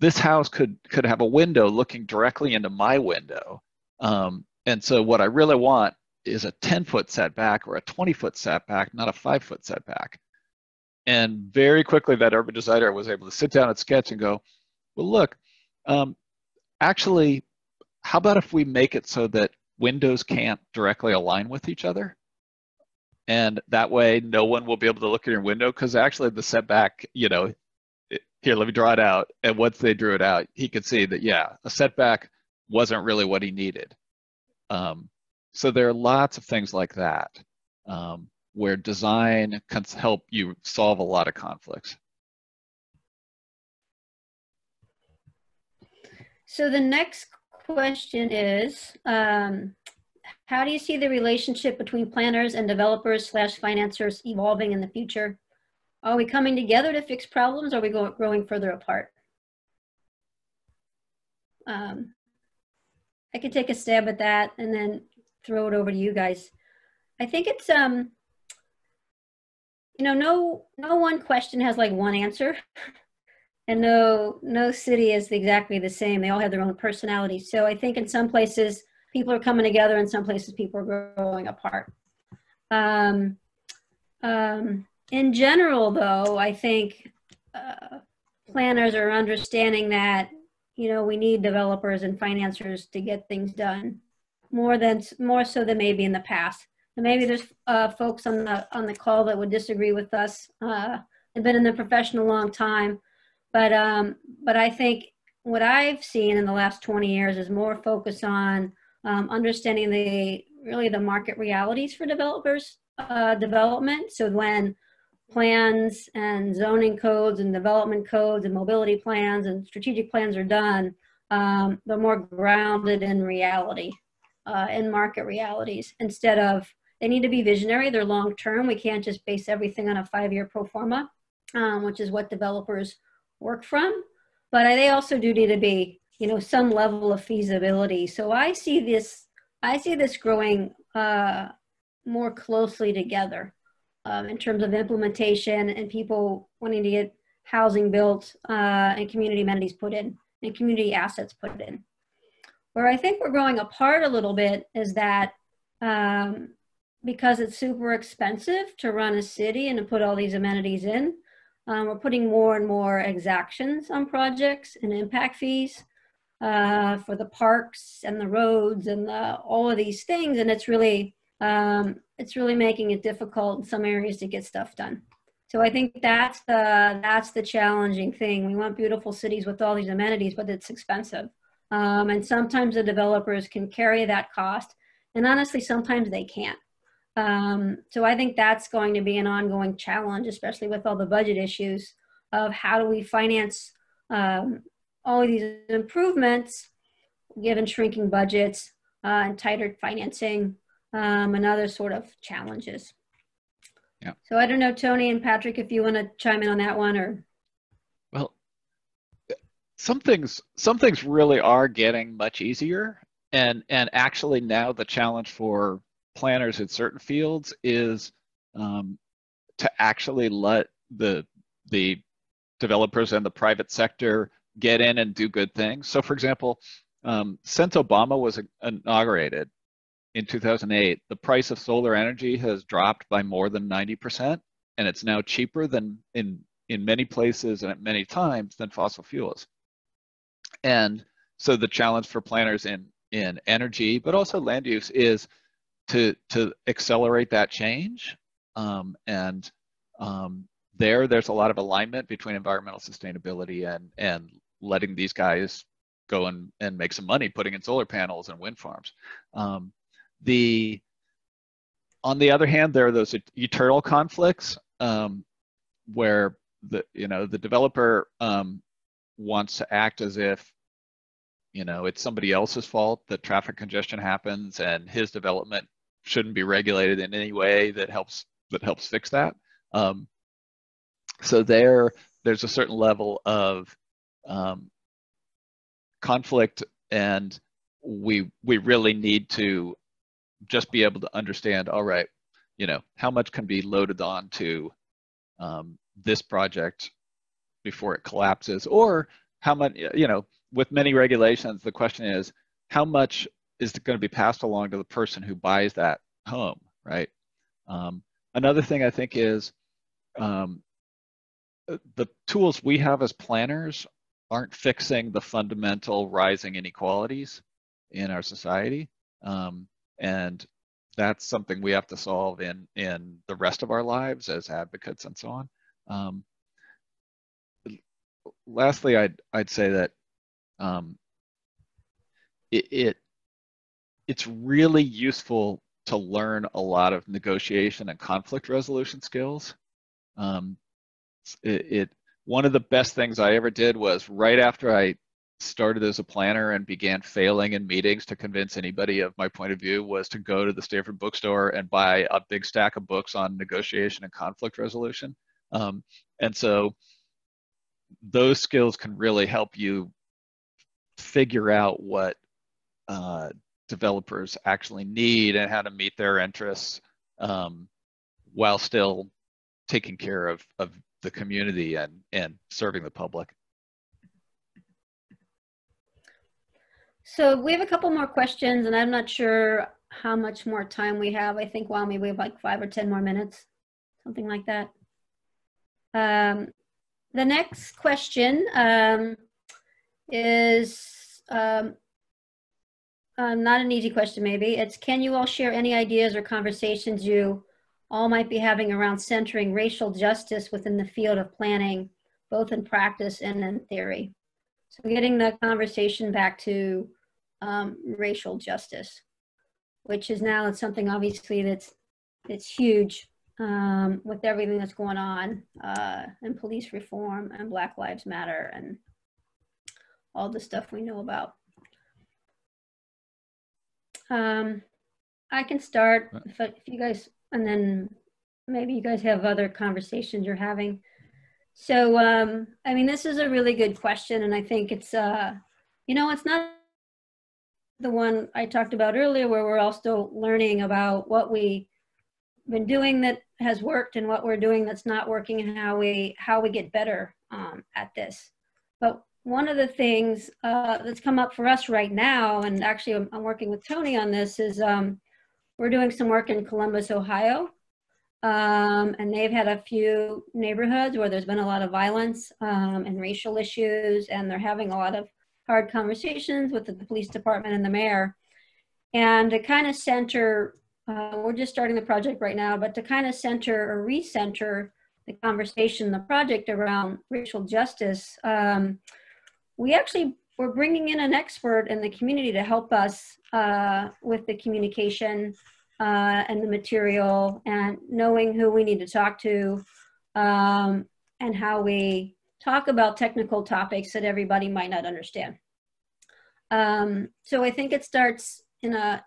this house could could have a window looking directly into my window, um, and so what I really want is a 10 foot setback or a 20 foot setback, not a five foot setback." And very quickly, that urban designer was able to sit down and sketch and go, "Well, look, um, actually, how about if we make it so that windows can't directly align with each other? And that way, no one will be able to look at your window because actually the setback, you know, it, here, let me draw it out. And once they drew it out, he could see that, yeah, a setback wasn't really what he needed. Um, so there are lots of things like that um, where design can help you solve a lot of conflicts. So the next question is, um, how do you see the relationship between planners and developers slash financiers evolving in the future? Are we coming together to fix problems or are we go, growing further apart? Um, I could take a stab at that and then throw it over to you guys. I think it's, um, you know, no, no one question has like one answer. and no no city is exactly the same. They all have their own personality. So I think in some places people are coming together, in some places people are growing apart. Um, um, in general, though, I think uh, planners are understanding that you know we need developers and financiers to get things done more than more so than maybe in the past. Maybe there's uh, folks on the on the call that would disagree with us. Uh, have been in the profession a long time but um, but I think what I've seen in the last 20 years is more focus on um, understanding the really the market realities for developers uh, development. So when plans and zoning codes and development codes and mobility plans and strategic plans are done, um, they're more grounded in reality, uh, in market realities, instead of they need to be visionary. They're long term. We can't just base everything on a five year pro forma, um, which is what developers work from, but they also do need to be, you know, some level of feasibility. So I see this, I see this growing uh, more closely together um, in terms of implementation and people wanting to get housing built uh, and community amenities put in and community assets put in. Where I think we're growing apart a little bit is that um, because it's super expensive to run a city and to put all these amenities in, um, we're putting more and more exactions on projects and impact fees uh, for the parks and the roads and the, all of these things. And it's really, um, it's really making it difficult in some areas to get stuff done. So I think that's the, that's the challenging thing. We want beautiful cities with all these amenities, but it's expensive. Um, and sometimes the developers can carry that cost. And honestly, sometimes they can't. Um, so I think that's going to be an ongoing challenge, especially with all the budget issues of how do we finance um, all of these improvements given shrinking budgets uh, and tighter financing um, and other sort of challenges. Yeah. So I don't know, Tony and Patrick, if you want to chime in on that one or. Well, some things some things really are getting much easier, and and actually now the challenge for planners in certain fields is um, to actually let the the developers and the private sector get in and do good things. So, for example, um, since Obama was inaugurated in 2008, the price of solar energy has dropped by more than 90%, and it's now cheaper than in in many places and at many times than fossil fuels. And so the challenge for planners in in energy, but also land use, is to to accelerate that change. Um, and um, there, there's a lot of alignment between environmental sustainability and and letting these guys go and, and make some money putting in solar panels and wind farms. Um, the on the other hand, there are those eternal conflicts um, where the you know the developer um, wants to act as if you know it's somebody else's fault that traffic congestion happens and his development shouldn't be regulated in any way that helps that helps fix that. Um, so there there's a certain level of um, conflict and we we really need to just be able to understand all right you know how much can be loaded on to um, this project before it collapses or how much you know with many regulations the question is how much is going to be passed along to the person who buys that home right um, another thing i think is um, the tools we have as planners aren't fixing the fundamental rising inequalities in our society. Um, and that's something we have to solve in, in the rest of our lives as advocates and so on. Um, lastly, I'd, I'd say that um, it, it, it's really useful to learn a lot of negotiation and conflict resolution skills. Um, it, it one of the best things I ever did was right after I started as a planner and began failing in meetings to convince anybody of my point of view was to go to the Stanford bookstore and buy a big stack of books on negotiation and conflict resolution. Um, and so those skills can really help you figure out what uh, developers actually need and how to meet their interests um, while still taking care of, of the community and, and serving the public. So we have a couple more questions and I'm not sure how much more time we have. I think, well, maybe we have like five or 10 more minutes, something like that. Um, the next question um, is um, not an easy question, maybe. It's can you all share any ideas or conversations you all might be having around centering racial justice within the field of planning, both in practice and in theory. So getting the conversation back to um, racial justice, which is now something obviously that's it's huge um, with everything that's going on uh, in police reform and Black Lives Matter and all the stuff we know about. Um, I can start if, if you guys and then maybe you guys have other conversations you're having. So, um, I mean, this is a really good question, and I think it's, uh, you know, it's not the one I talked about earlier, where we're all still learning about what we've been doing that has worked and what we're doing that's not working, and how we how we get better um, at this. But one of the things uh, that's come up for us right now, and actually I'm, I'm working with Tony on this, is um, we're doing some work in Columbus, Ohio. Um, and they've had a few neighborhoods where there's been a lot of violence um, and racial issues, and they're having a lot of hard conversations with the police department and the mayor. And to kind of center, uh, we're just starting the project right now, but to kind of center or recenter the conversation, the project around racial justice, um, we actually we're bringing in an expert in the community to help us uh, with the communication uh, and the material and knowing who we need to talk to um, and how we talk about technical topics that everybody might not understand. Um, so I think it starts in a,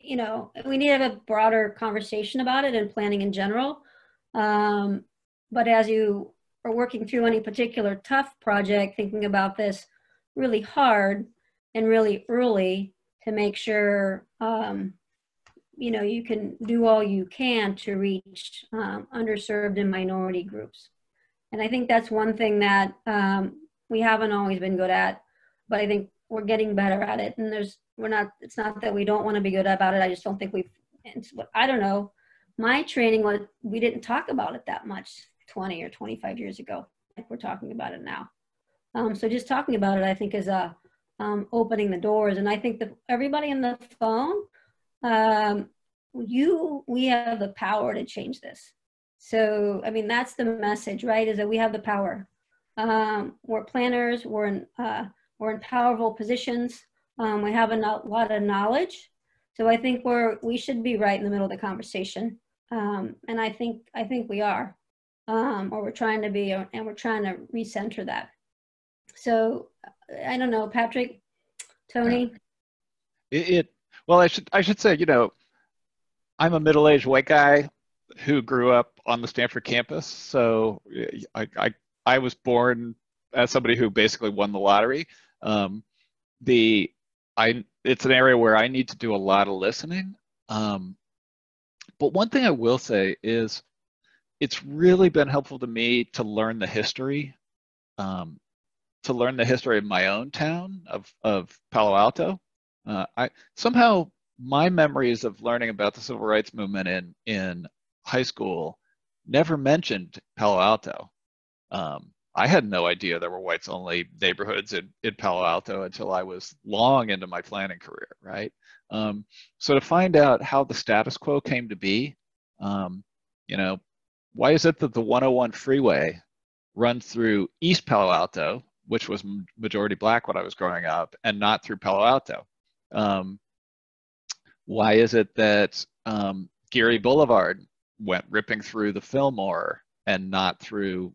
you know, we need to have a broader conversation about it and planning in general. Um, but as you are working through any particular tough project, thinking about this really hard and really early to make sure um, you know you can do all you can to reach um, underserved and minority groups. And i think that's one thing that um, we haven't always been good at but i think we're getting better at it. And there's we're not it's not that we don't want to be good about it. I just don't think we've i don't know. My training was we didn't talk about it that much 20 or 25 years ago like we're talking about it now um, so just talking about it i think is a um, opening the doors. And I think that everybody in the phone, um, you, we have the power to change this. So, I mean, that's the message, right? Is that we have the power. Um, we're planners, we're in, uh, we're in powerful positions. Um, we have a lot of knowledge. So I think we're, we should be right in the middle of the conversation. Um, and I think, I think we are, um, or we're trying to be, and we're trying to recenter that. So I don't know, Patrick, Tony. It, it well, I should I should say, you know, I'm a middle-aged white guy who grew up on the Stanford campus, so I I, I was born as somebody who basically won the lottery. Um, the I it's an area where I need to do a lot of listening. Um, but one thing I will say is it's really been helpful to me to learn the history um, to learn the history of my own town of, of Palo Alto. Uh, I somehow my memories of learning about the civil rights movement in in high school never mentioned Palo Alto. Um, I had no idea there were whites only neighborhoods in, in Palo Alto until I was long into my planning career, right? Um, so to find out how the status quo came to be, um, you know, why is it that the 101 freeway runs through East Palo Alto, which was majority black when I was growing up, and not through Palo Alto? Um, why is it that um, Geary Boulevard went ripping through the Fillmore and not through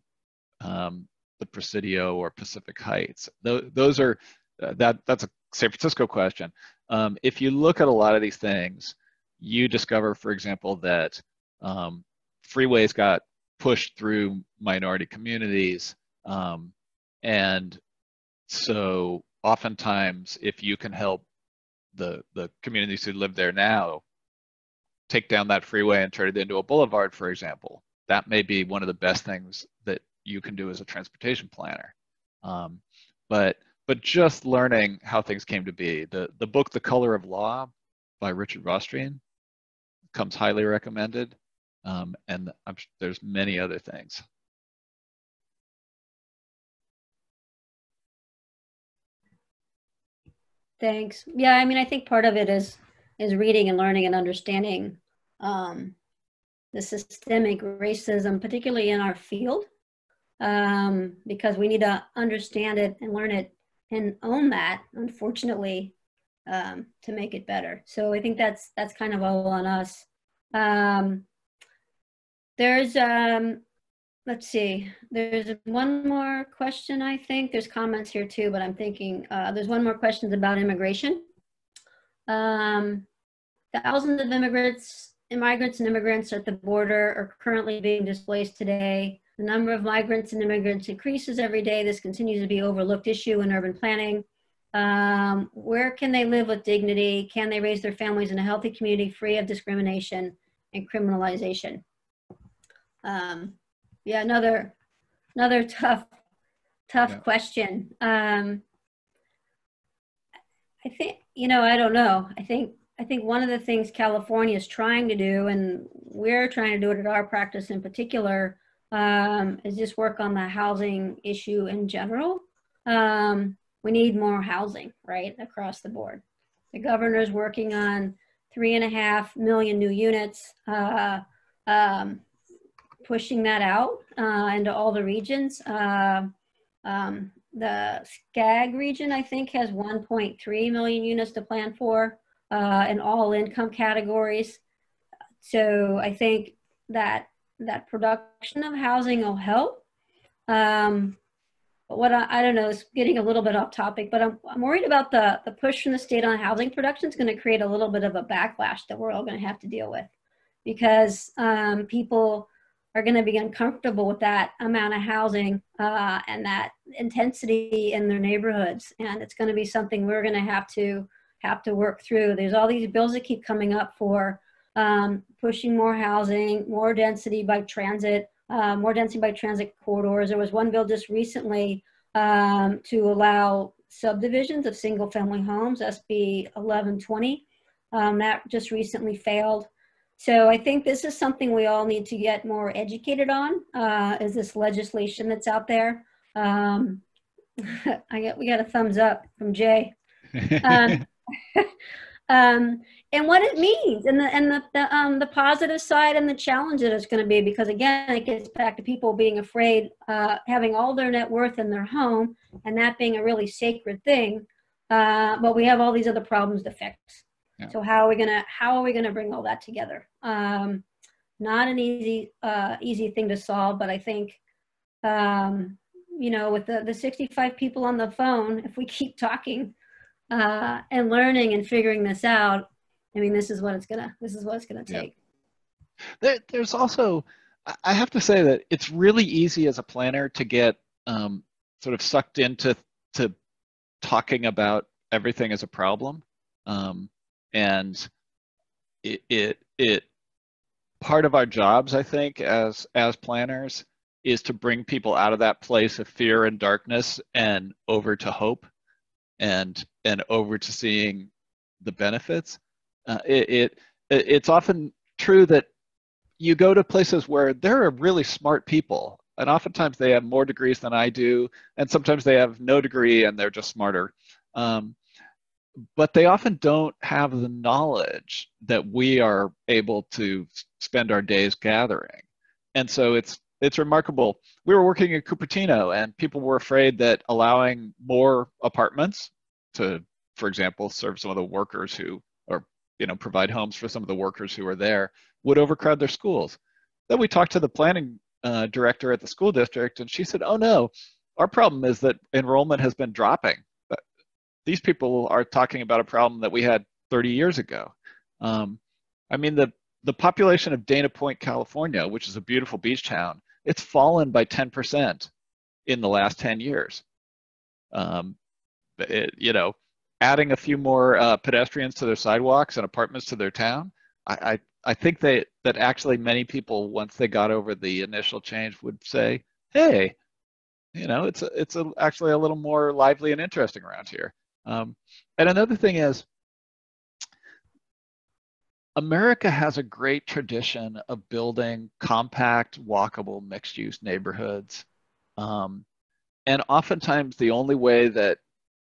um, the Presidio or Pacific Heights? Those, those are uh, that that's a San Francisco question. Um, if you look at a lot of these things, you discover, for example, that um, freeways got pushed through minority communities um, and so oftentimes, if you can help the, the communities who live there now take down that freeway and turn it into a boulevard, for example, that may be one of the best things that you can do as a transportation planner. Um, but but just learning how things came to be. The the book The Color of Law by Richard Rothstein comes highly recommended, um, and I'm, there's many other things. Thanks. Yeah, I mean, I think part of it is is reading and learning and understanding um, the systemic racism, particularly in our field, um, because we need to understand it and learn it and own that. Unfortunately, um, to make it better. So I think that's that's kind of all on us. Um, there's um, let's see, there's one more question, I think. There's comments here too, but I'm thinking uh, there's one more question about immigration. Um, thousands of immigrants, immigrants and immigrants at the border are currently being displaced today. The number of migrants and immigrants increases every day. This continues to be overlooked issue in urban planning. Um, where can they live with dignity? Can they raise their families in a healthy community free of discrimination and criminalization? Um, yeah, another another tough tough yeah. question. Um, I think you know I don't know. I think I think one of the things California is trying to do, and we're trying to do it at our practice in particular, um, is just work on the housing issue in general. Um, we need more housing, right, across the board. The governor's working on three and a half million new units. Uh, um, pushing that out uh, into all the regions. Uh, um, the SCAG region, I think, has 1.3 million units to plan for uh, in all income categories. So I think that that production of housing will help. Um, but what I, I don't know is getting a little bit off topic, but I'm, I'm worried about the, the push from the state on housing production is going to create a little bit of a backlash that we're all going to have to deal with because um, people are going to be uncomfortable with that amount of housing uh, and that intensity in their neighborhoods. And it's going to be something we're going to have to have to work through. There's all these bills that keep coming up for um, pushing more housing, more density by transit, uh, more density by transit corridors. There was one bill just recently um, to allow subdivisions of single family homes, SB 1120. Um, that just recently failed. So I think this is something we all need to get more educated on, uh, is this legislation that's out there. Um, I get, we got a thumbs up from Jay. Um, um, and what it means and the and the, the um the positive side and the challenge that it's going to be because again it gets back to people being afraid uh, having all their net worth in their home and that being a really sacred thing uh, but we have all these other problems to fix yeah. so how are we gonna how are we gonna bring all that together um, not an easy uh, easy thing to solve but i think um, you know with the the 65 people on the phone if we keep talking uh, and learning and figuring this out, I mean, this is what it's gonna. This is what it's gonna take. Yeah. There, there's also, I have to say that it's really easy as a planner to get um, sort of sucked into to talking about everything as a problem, um, and it, it it part of our jobs, I think, as as planners, is to bring people out of that place of fear and darkness and over to hope and and over to seeing the benefits. Uh, it, it it's often true that you go to places where there are really smart people, and oftentimes they have more degrees than I do, and sometimes they have no degree and they're just smarter. Um, but they often don't have the knowledge that we are able to spend our days gathering. And so it's it's remarkable. We were working in Cupertino, and people were afraid that allowing more apartments to, for example, serve some of the workers who, or you know, provide homes for some of the workers who are there, would overcrowd their schools. Then we talked to the planning uh, director at the school district, and she said, "Oh no, our problem is that enrollment has been dropping. These people are talking about a problem that we had 30 years ago. Um, I mean, the the population of Dana Point, California, which is a beautiful beach town, it's fallen by 10% in the last 10 years. Um, it, you know, adding a few more uh, pedestrians to their sidewalks and apartments to their town, I, I, I think they, that actually many people, once they got over the initial change, would say, hey, you know, it's, a, it's a, actually a little more lively and interesting around here. Um, and another thing is, America has a great tradition of building compact, walkable, mixed-use neighborhoods. Um, and oftentimes the only way that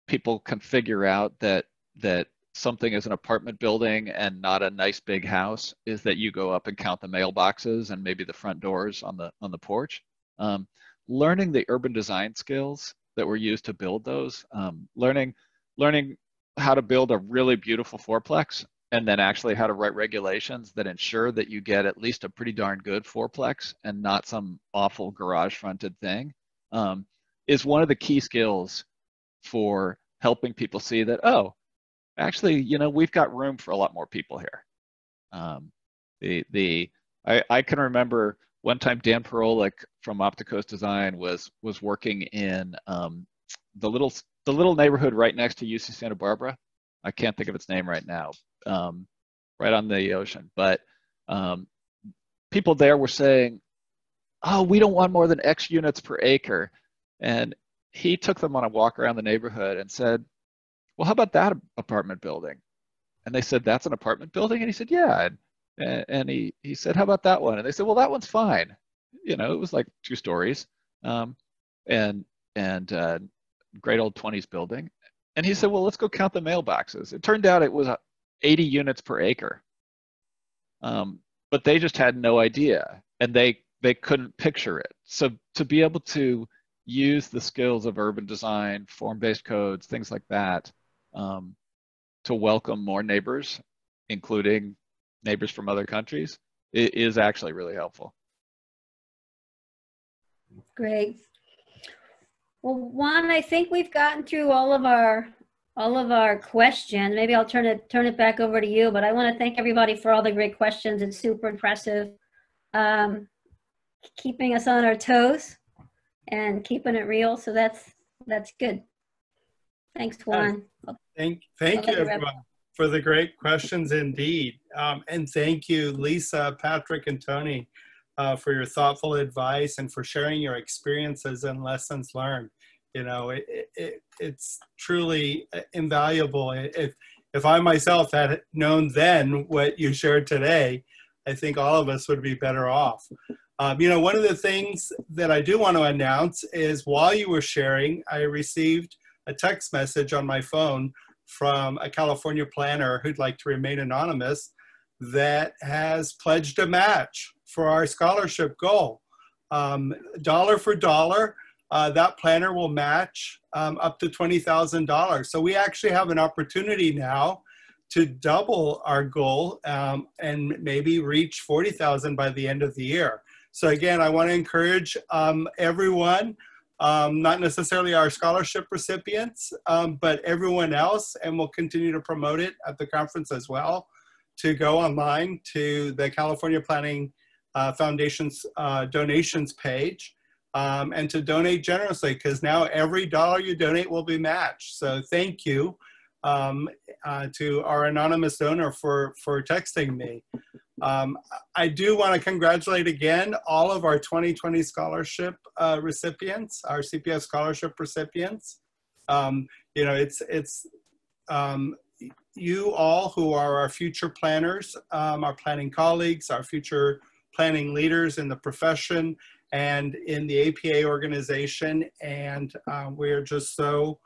people can figure out that that something is an apartment building and not a nice big house is that you go up and count the mailboxes and maybe the front doors on the on the porch. Um, learning the urban design skills that were used to build those, um, learning learning how to build a really beautiful fourplex and then actually how to write regulations that ensure that you get at least a pretty darn good fourplex and not some awful garage fronted thing um, is one of the key skills for helping people see that, oh, actually, you know, we've got room for a lot more people here. Um, the, the, I, I can remember one time Dan Parolek from Opticos Design was, was working in um, the little, the little neighborhood right next to UC Santa Barbara. I can't think of its name right now, um, right on the ocean. But um, people there were saying, oh, we don't want more than X units per acre. And he took them on a walk around the neighborhood and said, well, how about that apartment building? And they said, that's an apartment building? And he said, yeah. And, and he, he said, how about that one? And they said, well, that one's fine. You know, it was like two stories um, and, and uh, great old 20s building. And he said, well, let's go count the mailboxes. It turned out it was 80 units per acre. Um, but they just had no idea and they, they couldn't picture it. So to be able to use the skills of urban design, form-based codes, things like that, um, to welcome more neighbors, including neighbors from other countries, it is actually really helpful. Great. Well, Juan, I think we've gotten through all of our all of our questions. Maybe I'll turn it turn it back over to you. But I want to thank everybody for all the great questions. It's super impressive, um, keeping us on our toes and keeping it real. So that's that's good. Thanks, Juan. Thank, thank you, I'll you everyone, for the great questions indeed. Um, and thank you, Lisa, Patrick, and Tony, uh, for your thoughtful advice and for sharing your experiences and lessons learned. You know, it, it- it, it's truly uh, invaluable. If, if I myself had known then what you shared today, I think all of us would be better off. Um, you know, one of the things that I do want to announce is while you were sharing, I received a text message on my phone from a California planner who'd like to remain anonymous that has pledged a match for our scholarship goal. Um, dollar for dollar, uh, that planner will match um, up to $20,000. So we actually have an opportunity now to double our goal um, and maybe reach 40,000 by the end of the year. So again, I want to encourage um, everyone um, not necessarily our scholarship recipients, um, but everyone else, and we'll continue to promote it at the conference as well, to go online to the California Planning uh, Foundation's uh, donations page um, and to donate generously because now every dollar you donate will be matched. So thank you um, uh, to our anonymous donor for, for texting me. Um, I do want to congratulate again all of our 2020 scholarship uh, recipients, our CPF scholarship recipients. Um, you know, it's it's um, you all who are our future planners, um, our planning colleagues, our future planning leaders in the profession and in the APA organization, and uh, we're just so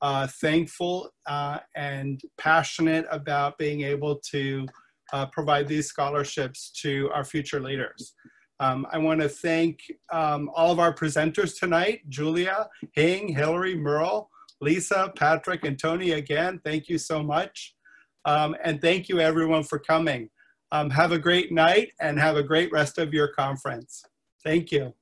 uh, thankful uh, and passionate about being able to uh, provide these scholarships to our future leaders. Um, I want to thank um, all of our presenters tonight, Julia, Hing, Hillary, Mirle, Lisa, Patrick, and Tony again. Thank you so much. Um, and thank you everyone for coming. Um, have a great night and have a great rest of your conference. Thank you.